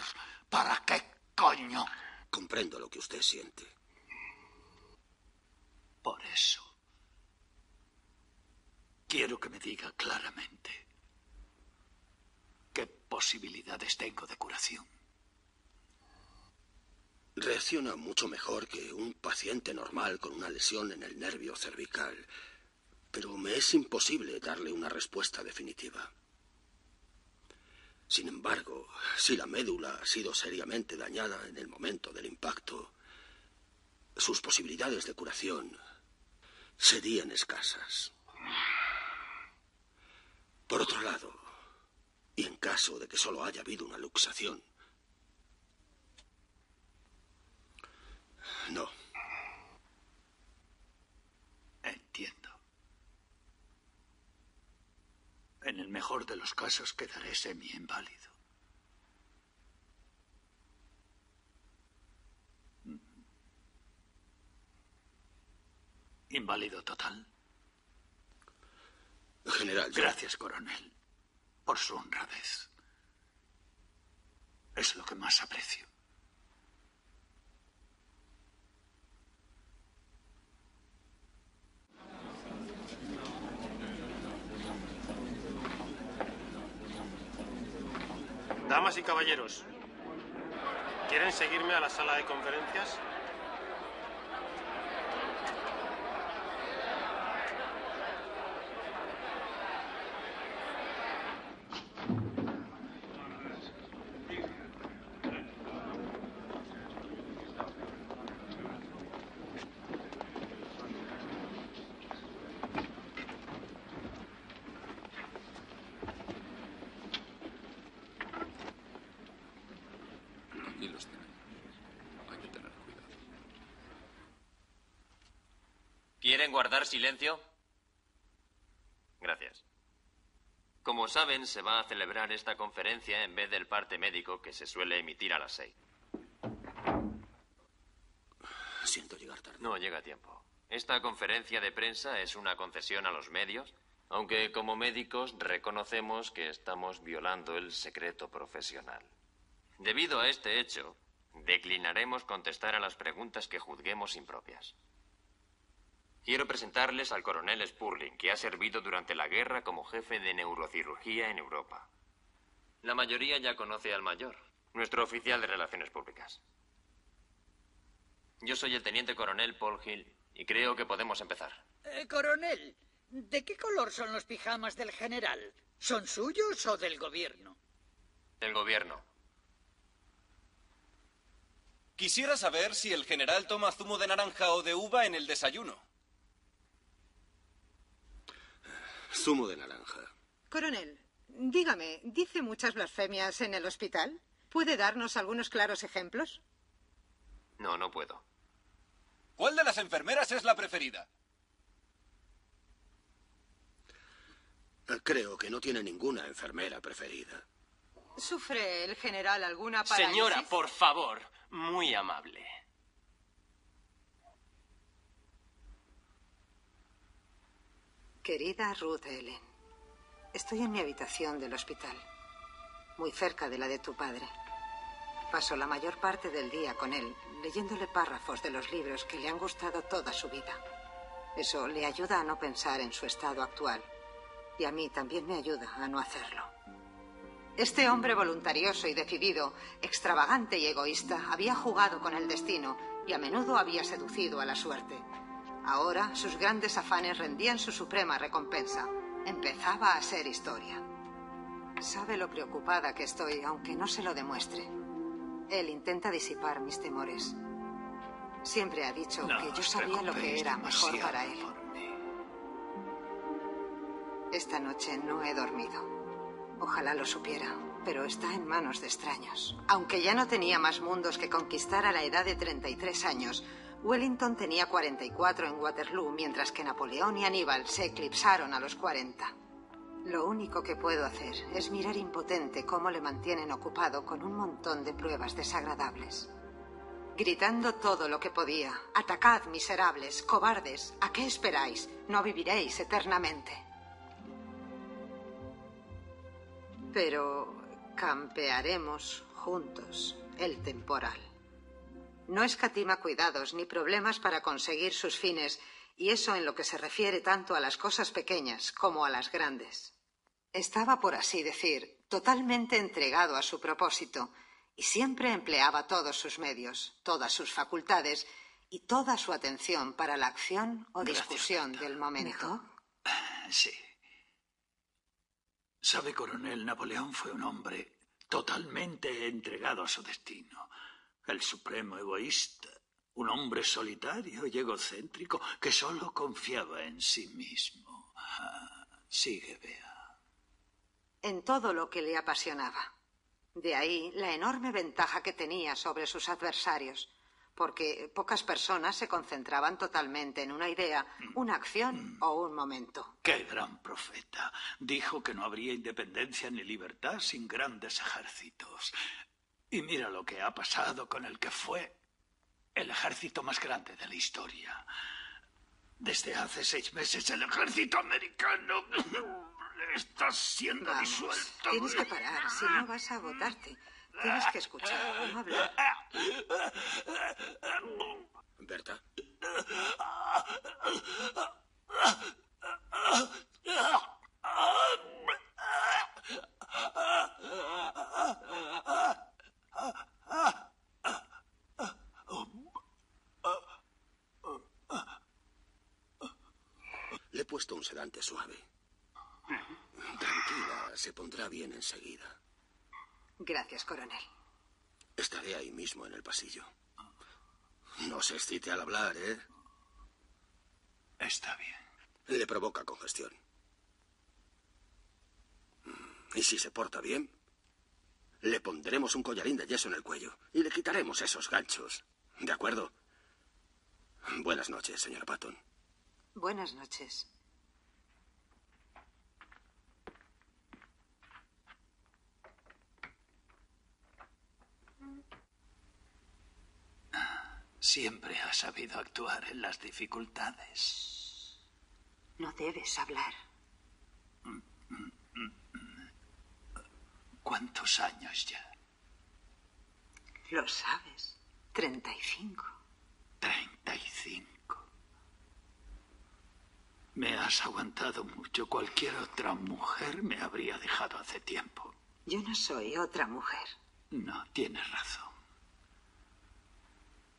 ¿Para qué coño? Comprendo lo que usted siente. Por eso, quiero que me diga claramente posibilidades tengo de curación. Reacciona mucho mejor que un paciente normal con una lesión en el nervio cervical. Pero me es imposible darle una respuesta definitiva. Sin embargo, si la médula ha sido seriamente dañada en el momento del impacto, sus posibilidades de curación serían escasas. Por otro lado, y en caso de que solo haya habido una luxación, no, Entiendo. En el mejor de los casos quedaré semi-inválido. ¿Inválido total? General. yo- Gracias, coronel, por su honradez. Es lo que más aprecio. Damas y caballeros, ¿quieren seguirme a la sala de conferencias? Aquí los tienen. Hay que tener cuidado. ¿Quieren guardar silencio? Gracias. Como saben, se va a celebrar esta conferencia en vez del parte médico que se suele emitir a las seis. Siento llegar tarde. No llega a tiempo. Esta conferencia de prensa es una concesión a los medios, aunque como médicos reconocemos que estamos violando el secreto profesional. Debido a este hecho, declinaremos contestar a las preguntas que juzguemos impropias. Quiero presentarles al coronel Spurling, que ha servido durante la guerra como jefe de neurocirugía en Europa. La mayoría ya conoce al mayor. Nuestro oficial de Relaciones Públicas. Yo soy el teniente coronel Paul Hill y creo que podemos empezar. Eh, coronel, ¿de qué color son los pijamas del general? ¿Son suyos o del gobierno? Del gobierno. Quisiera saber si el general toma zumo de naranja o de uva en el desayuno. Zumo de naranja. Coronel, dígame, ¿dice muchas blasfemias en el hospital? ¿Puede darnos algunos claros ejemplos? No, no puedo. ¿Cuál de las enfermeras es la preferida? Creo que no tiene ninguna enfermera preferida. ¿Sufre el general alguna parálisis? Señora, por favor, muy amable. Querida Ruth Ellen, estoy en mi habitación del hospital, muy cerca de la de tu padre. Paso la mayor parte del día con él, leyéndole párrafos de los libros que le han gustado toda su vida. Eso le ayuda a no pensar en su estado actual. Y a mí también me ayuda a no hacerlo. Este hombre voluntarioso y decidido, extravagante y egoísta, había jugado con el destino y a menudo había seducido a la suerte. Ahora sus grandes afanes rendían su suprema recompensa. Empezaba a ser historia. Sabe lo preocupada que estoy, aunque no se lo demuestre. Él intenta disipar mis temores. Siempre ha dicho No que yo sabía lo que era mejor para él. Esta noche no he dormido. Ojalá lo supiera, pero está en manos de extraños. Aunque ya no tenía más mundos que conquistar a la edad de 33 años, Wellington tenía 44 en Waterloo, mientras que Napoleón y Aníbal se eclipsaron a los 40. Lo único que puedo hacer es mirar impotente cómo le mantienen ocupado con un montón de pruebas desagradables. Gritando todo lo que podía. Atacad, miserables, cobardes. ¿A qué esperáis? No viviréis eternamente. Pero campearemos juntos el temporal. No escatima cuidados ni problemas para conseguir sus fines, y eso en lo que se refiere tanto a las cosas pequeñas como a las grandes. Estaba, por así decir, totalmente entregado a su propósito, y siempre empleaba todos sus medios, todas sus facultades y toda su atención para la acción o Gracias, discusión del momento. Sí. Sabe, coronel, Napoleón fue un hombre totalmente entregado a su destino. El supremo egoísta. Un hombre solitario y egocéntrico que solo confiaba en sí mismo. Ah, sigue, Bea. en todo lo que le apasionaba. De ahí la enorme ventaja que tenía sobre sus adversarios, porque pocas personas se concentraban totalmente en una idea, una acción o un momento. Qué gran profeta. Dijo que no habría independencia ni libertad sin grandes ejércitos. Y mira lo que ha pasado con el que fue el ejército más grande de la historia. Desde hace seis meses el ejército americano está siendo Vamos, disuelto. tienes que parar, si no vas a agotarte. Tienes que escuchar, no hablar. Berta. Le he puesto un sedante suave. Tranquila, se pondrá bien enseguida. Gracias, coronel. Estaré ahí mismo en el pasillo. No se excite al hablar, ¿eh? Está bien. Le provoca congestión. Y si se porta bien, le pondremos un collarín de yeso en el cuello y le quitaremos esos ganchos. ¿De acuerdo? Buenas noches, señora Patton. Buenas noches. Siempre ha sabido actuar en las dificultades. No debes hablar. ¿Cuántos años ya? Lo sabes. Treinta y cinco. Treinta y cinco. Me has aguantado mucho. Cualquier otra mujer me habría dejado hace tiempo. Yo no soy otra mujer. No, tienes razón.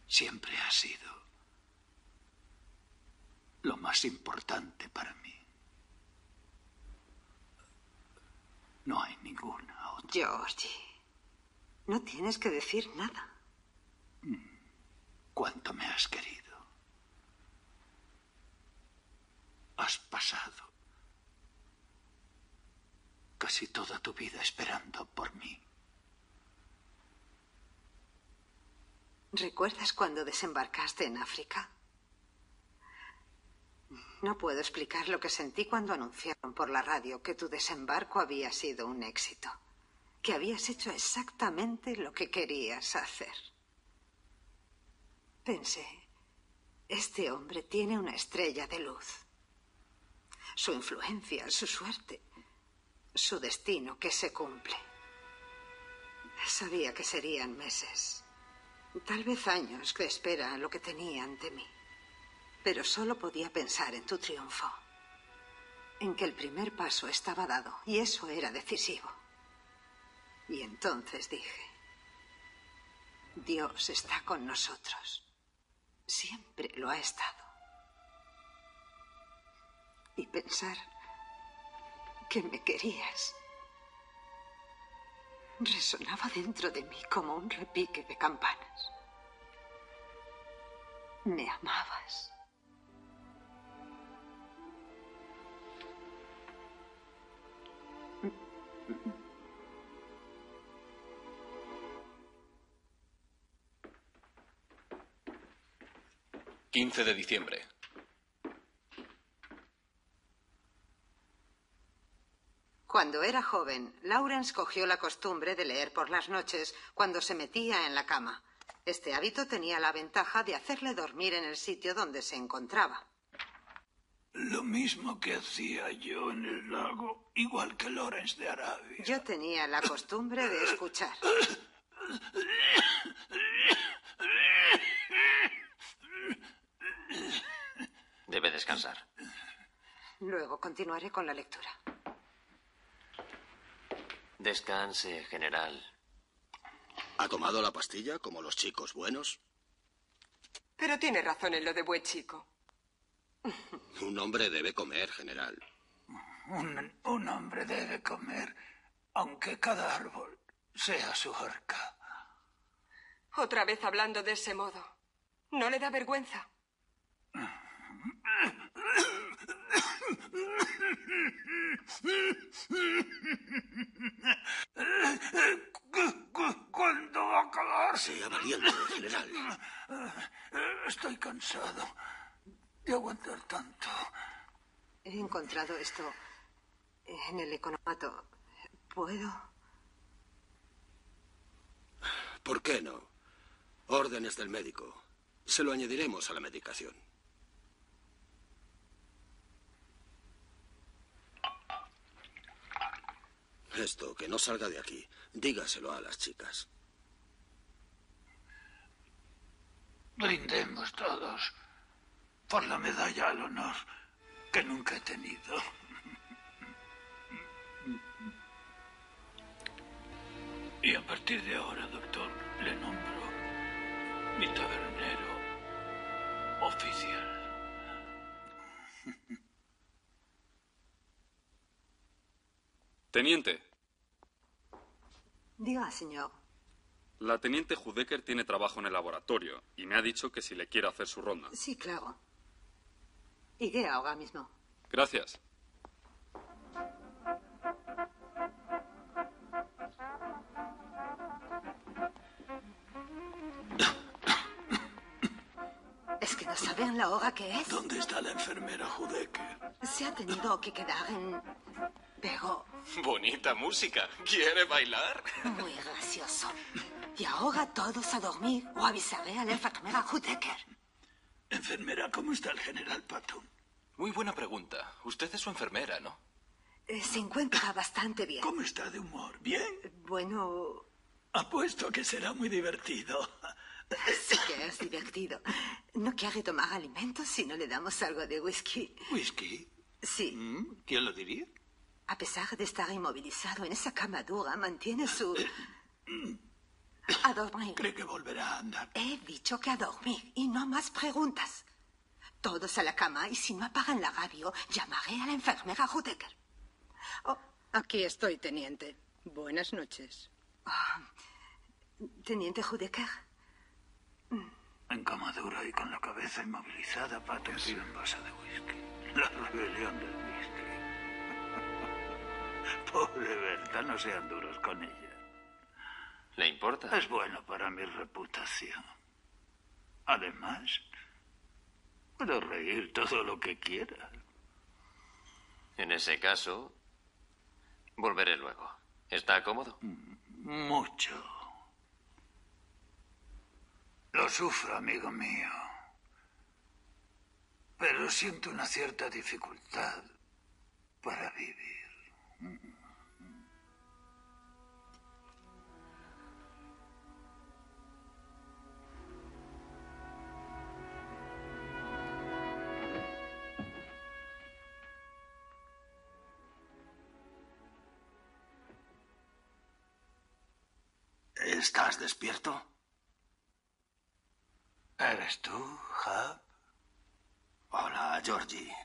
Siempre ha sido lo más importante para mí. No hay ninguna. Georgie, no tienes que decir nada. ¿Cuánto me has querido? Has pasado casi toda tu vida esperando por mí. ¿Recuerdas cuando desembarcaste en África? No puedo explicar lo que sentí cuando anunciaron por la radio que tu desembarco había sido un éxito, que habías hecho exactamente lo que querías hacer. Pensé, este hombre tiene una estrella de luz. Su influencia, su suerte, su destino que se cumple. Sabía que serían meses, tal vez años de espera lo que tenía ante mí. Pero solo podía pensar en tu triunfo, en que el primer paso estaba dado y eso era decisivo. Y entonces dije, Dios está con nosotros. Siempre lo ha estado. Y pensar que me querías resonaba dentro de mí como un repique de campanas. Me amabas. ...15 de diciembre. Cuando era joven, Lawrence cogió la costumbre de leer por las noches cuando se metía en la cama. Este hábito tenía la ventaja de hacerle dormir en el sitio donde se encontraba. Lo mismo que hacía yo en el lago, igual que Lorenz de Arabia. Yo tenía la costumbre de escuchar. Debe descansar. Luego continuaré con la lectura. Descanse, general. ¿Ha tomado la pastilla como los chicos buenos? Pero tiene razón en lo de buen chico. Un hombre debe comer, general. Un, un hombre debe comer, aunque cada árbol sea su horca. Otra vez hablando de ese modo. ¿No le da vergüenza? ¿Cuándo va a acabar? Sea valiente, general. Estoy cansado de aguantar tanto. He encontrado esto en el economato. ¿Puedo? ¿Por qué no? Órdenes del médico. Se lo añadiremos a la medicación. Esto, que no salga de aquí. Dígaselo a las chicas. Brindemos todos por la medalla al honor que nunca he tenido. Y a partir de ahora, doctor, le nombro mi tabernero oficial. Teniente, Diga, señor. la teniente Judecker tiene trabajo en el laboratorio y me ha dicho que si le quiere hacer su ronda. Sí, claro. Iré ahora mismo. Gracias. Saben la hora que es. ¿Dónde está la enfermera Judecker? Se ha tenido que quedar en... Pero Bonita música. ¿Quiere bailar? muy gracioso. Y ahora todos a dormir o avisaré a la enfermera Hudecker. Enfermera, ¿cómo está el general Patton? Muy buena pregunta. Usted es su enfermera, ¿no? Eh, Se encuentra bastante bien. ¿Cómo está de humor? ¿Bien? Bueno, Apuesto que será muy divertido. sí que es divertido. No quiere tomar alimentos si no le damos algo de whisky. ¿Whisky? Sí. ¿Mm? ¿Quién lo diría? A pesar de estar inmovilizado en esa cama dura, mantiene su... A dormir. ¿Cree que volverá a andar? He dicho que a dormir y no más preguntas. Todos a la cama y si no apagan la radio, llamaré a la enfermera Rudecker. Oh, aquí estoy, teniente. Buenas noches. Ah, teniente Rudecker. En cama dura y con la cabeza inmovilizada, Pato pide un vaso de whisky. La rebelión del whisky. Pobre Berta, no sean duros con ella. ¿Le importa? Es bueno para mi reputación. Además, puedo reír todo lo que quiera. En ese caso, volveré luego. ¿Está cómodo? Mucho. Lo sufro, amigo mío. Pero siento una cierta dificultad para vivir. ¿Estás despierto? ¿Eres tú, Hub? Hola, Georgie.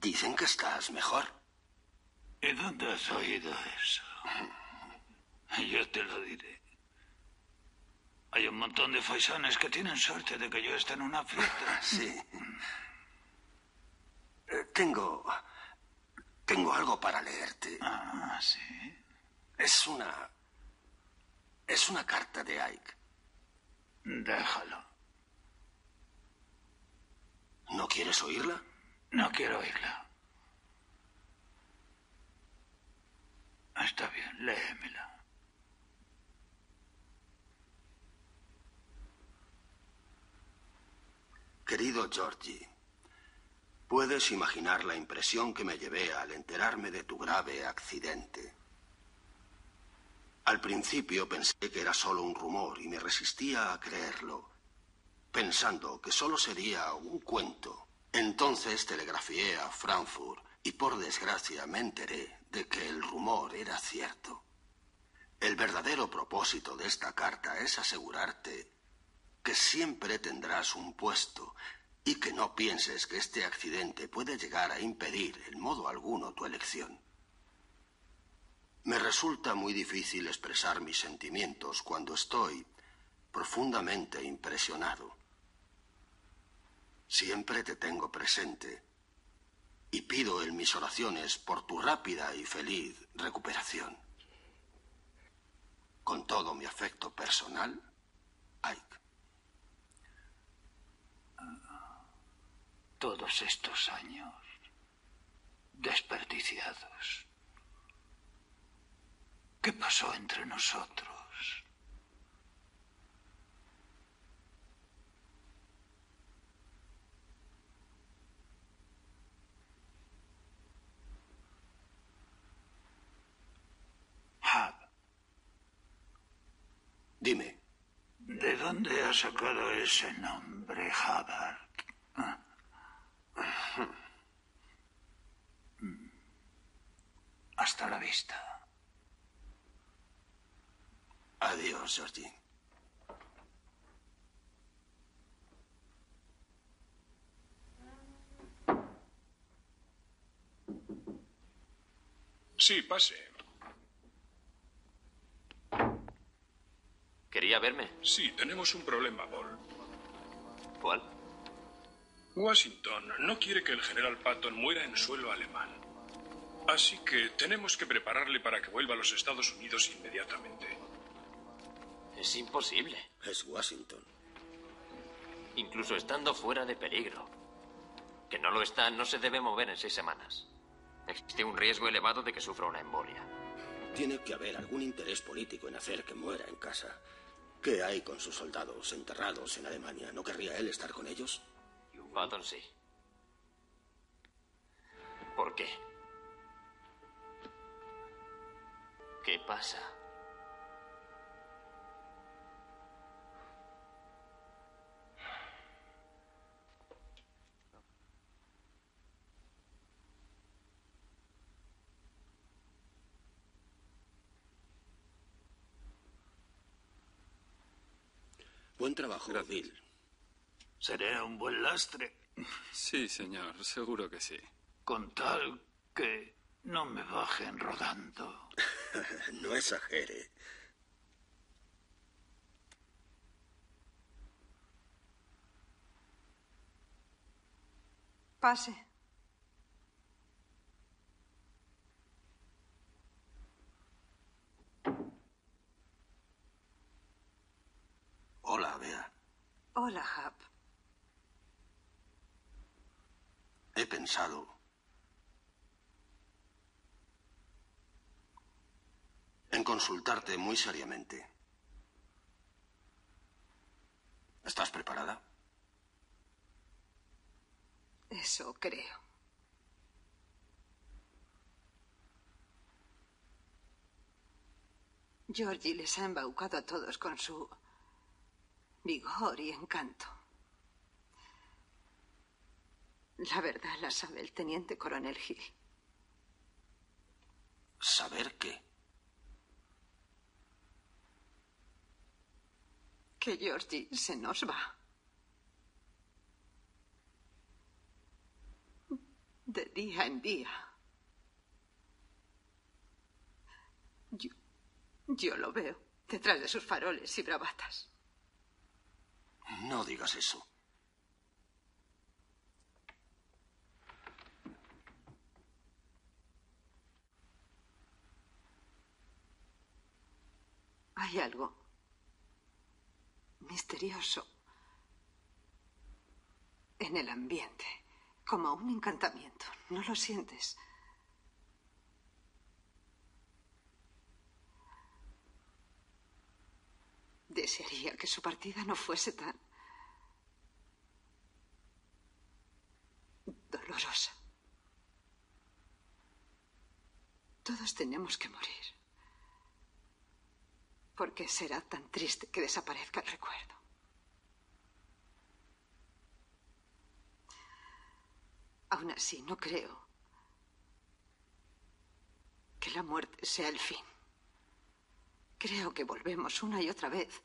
Dicen que estás mejor. ¿Y dónde has oído eso? Yo te lo diré. Hay un montón de faisanes que tienen suerte de que yo esté en una fiesta. Sí. Eh, Tengo. Tengo algo para leerte. Ah, sí. Es una. Es una carta de Ike. Déjalo. ¿No quieres oírla? No quiero oírla. Está bien, léemela. Querido Georgie, puedes imaginar la impresión que me llevé al enterarme de tu grave accidente. Al principio pensé que era solo un rumor y me resistía a creerlo, pensando que solo sería un cuento. Entonces telegrafié a Frankfurt y por desgracia me enteré de que el rumor era cierto. El verdadero propósito de esta carta es asegurarte que siempre tendrás un puesto y que no pienses que este accidente puede llegar a impedir en modo alguno tu elección. Me resulta muy difícil expresar mis sentimientos cuando estoy profundamente impresionado. Siempre te tengo presente y pido en mis oraciones por tu rápida y feliz recuperación. Con todo mi afecto personal, Ike. Todos estos años desperdiciados. ¿Qué pasó entre nosotros? Hub, Dime, ¿de dónde has sacado ese nombre, Hubbard? Ah. Hasta la vista. Adiós, Georgie. Sí, pase. ¿Quería verme? Sí, tenemos un problema, Paul. ¿Cuál? Washington no quiere que el general Patton muera en suelo alemán. Así que tenemos que prepararle para que vuelva a los Estados Unidos inmediatamente. Es imposible. Es Washington. Incluso estando fuera de peligro. Que no lo está, no se debe mover en seis semanas. Existe un riesgo elevado de que sufra una embolia. Tiene que haber algún interés político en hacer que muera en casa. ¿Qué hay con sus soldados enterrados en Alemania? ¿No querría él estar con ellos? Patton sí. ¿Por qué? ¿Qué pasa? Buen trabajo, Bill. Seré un buen lastre. Sí, señor, seguro que sí. Con tal que no me bajen rodando. no exagere. Pase. Hola, Bea. Hola, Hap. He pensado en consultarte muy seriamente. ¿Estás preparada? Eso creo. Georgie les ha embaucado a todos con su vigor y encanto. La verdad la sabe el teniente coronel Hill. ¿Saber qué? Que Georgie se nos va. De día en día. Yo, yo lo veo detrás de sus faroles y bravatas. No digas eso. Hay algo misterioso en el ambiente, como un encantamiento. ¿No lo sientes? Desearía que su partida no fuese tan dolorosa. Todos tenemos que morir. ¿Por qué será tan triste que desaparezca el recuerdo? Aún así, no creo que la muerte sea el fin. Creo que volvemos una y otra vez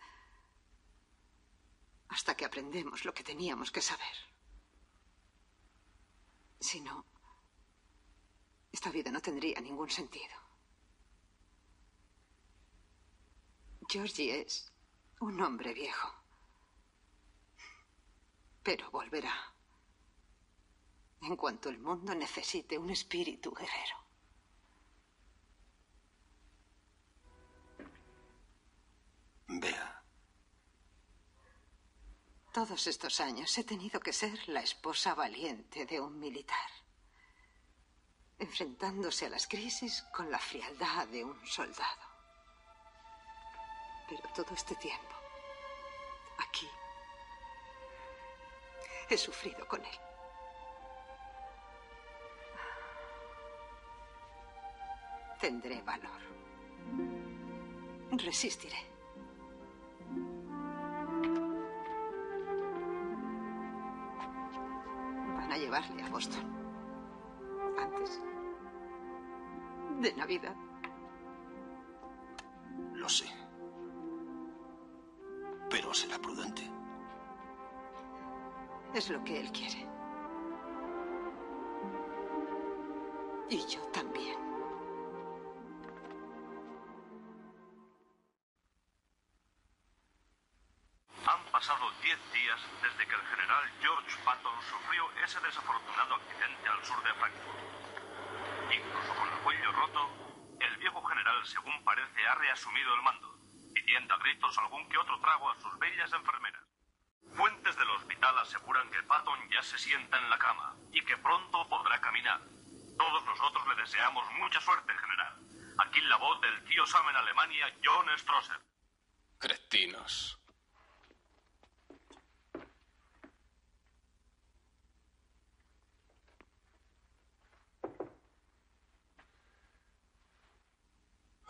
hasta que aprendemos lo que teníamos que saber. Si no, esta vida no tendría ningún sentido. Georgie es un hombre viejo. Pero volverá. En cuanto el mundo necesite un espíritu guerrero. Vea. Todos estos años he tenido que ser la esposa valiente de un militar, enfrentándose a las crisis con la frialdad de un soldado. Pero todo este tiempo, aquí, he sufrido con él. Tendré valor. Resistiré. Llevarle a Boston. Antes de Navidad. Lo sé. Pero será prudente. Es lo que él quiere. Y yo también. Ese desafortunado accidente al sur de Frankfurt. Incluso con el cuello roto, el viejo general, según parece, ha reasumido el mando, pidiendo a gritos algún que otro trago a sus bellas enfermeras. Fuentes del hospital aseguran que Patton ya se sienta en la cama y que pronto podrá caminar. Todos nosotros le deseamos mucha suerte, general. Aquí la voz del tío Sam en Alemania, John Strosser. Cretinos.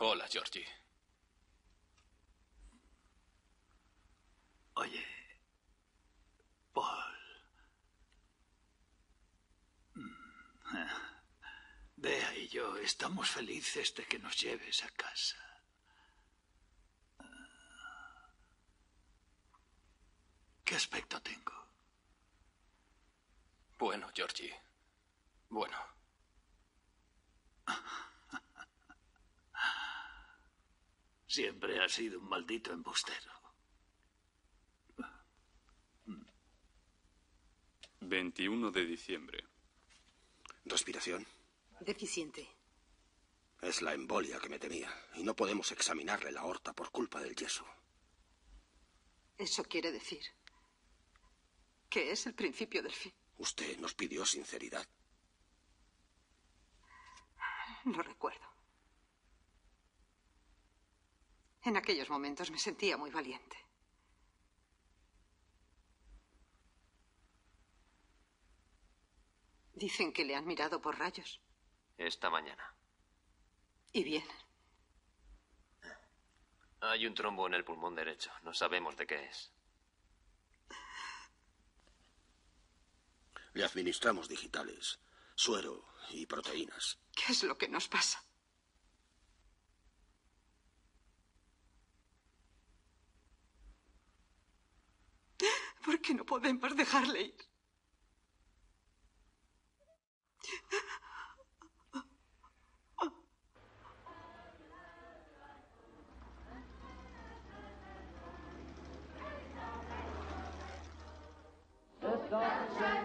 Hola, Georgie. Oye, Paul. Mm, Bea y yo estamos felices de que nos lleves a casa. ¿Qué aspecto tengo? Bueno, Georgie. Bueno. Siempre has sido un maldito embustero. 21 de diciembre. Respiración. Deficiente. Es la embolia que me temía. Y no podemos examinarle la aorta por culpa del yeso. Eso quiere decir que es el principio del fin. Usted nos pidió sinceridad. Lo recuerdo. En aquellos momentos me sentía muy valiente. Dicen que le han mirado por rayos. Esta mañana. Y bien. Hay un trombo en el pulmón derecho. No sabemos de qué es. Le administramos digitales, suero y proteínas. ¿Qué es lo que nos pasa? ¿Por qué no podemos dejarle ir? daha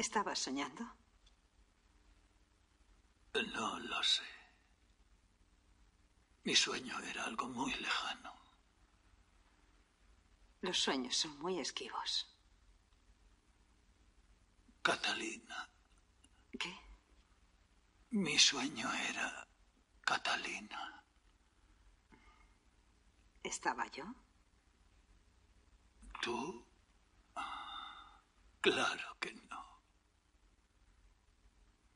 ¿Estabas soñando? No lo sé. Mi sueño era algo muy lejano. Los sueños son muy esquivos. Catalina. ¿Qué? Mi sueño era Catalina. ¿Estaba yo? ¿Tú? Claro que no.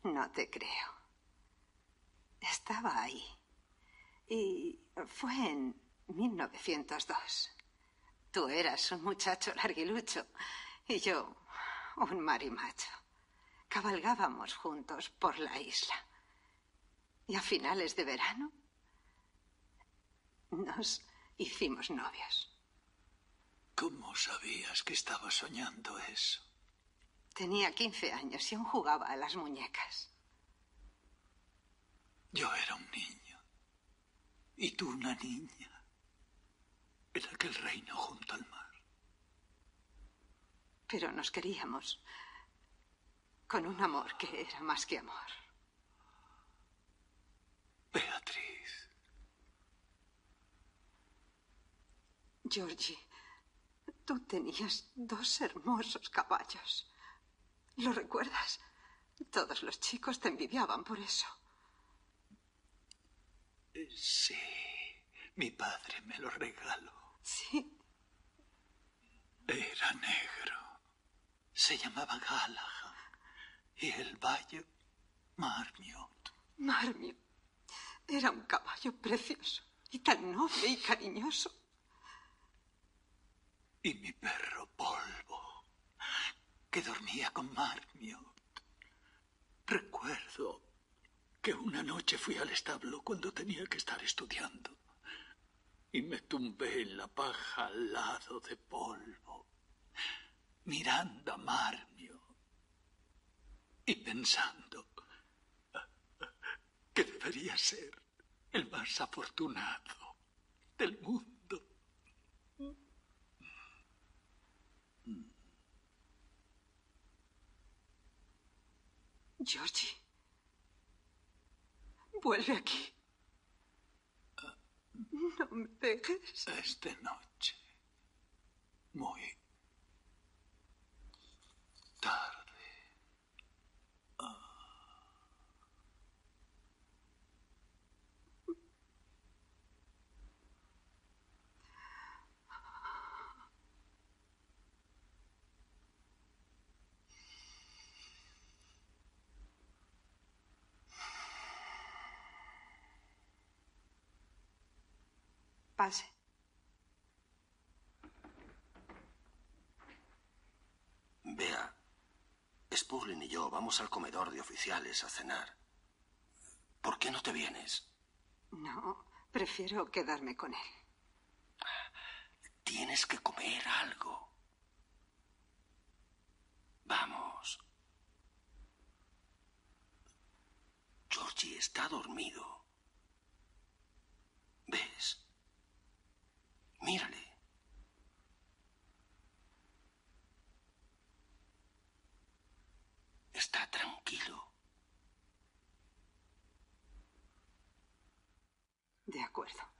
No te creo. Estaba ahí. Y fue en 1902. Tú eras un muchacho larguilucho y yo un marimacho. Cabalgábamos juntos por la isla. Y a finales de verano nos hicimos novios. ¿Cómo sabías que estaba soñando eso? Tenía 15 años y aún jugaba a las muñecas. Yo era un niño. Y tú una niña. En aquel reino junto al mar. Pero nos queríamos con un amor que era más que amor. Beatriz. Georgie, tú tenías dos hermosos caballos. ¿Lo recuerdas? Todos los chicos te envidiaban por eso. Sí, mi padre me lo regaló. Sí. Era negro. Se llamaba Galahad. Y el valle, Marmiot. Marmio. Era un caballo precioso. Y tan noble y cariñoso. Y mi perro Polvo, que dormía con Marmiot. Recuerdo que una noche fui al establo cuando tenía que estar estudiando. Y me tumbé en la paja al lado de Polvo, mirando a Marmio y pensando que debería ser el más afortunado del mundo. Georgie. Vuelve aquí. No me dejes. Esta noche, muy tarde. Pase. Vea, Spurlin y yo vamos al comedor de oficiales a cenar. ¿Por qué no te vienes? No, prefiero quedarme con él. Tienes que comer algo. Vamos. Georgie está dormido. ¿Ves? Mírale. Está tranquilo. De acuerdo.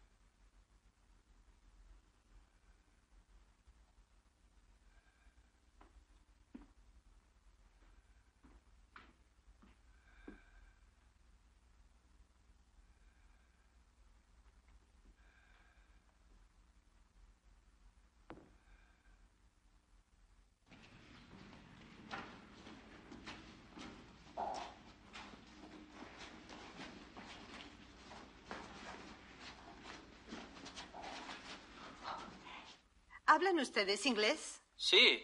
¿Hablan ustedes inglés? Sí.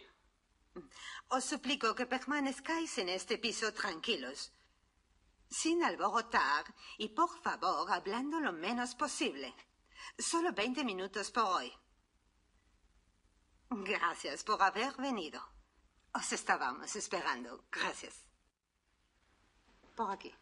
Os suplico que permanezcáis en este piso tranquilos, sin alborotar y por favor hablando lo menos posible. Solo 20 minutos por hoy. Gracias por haber venido. Os estábamos esperando. Gracias. Por aquí.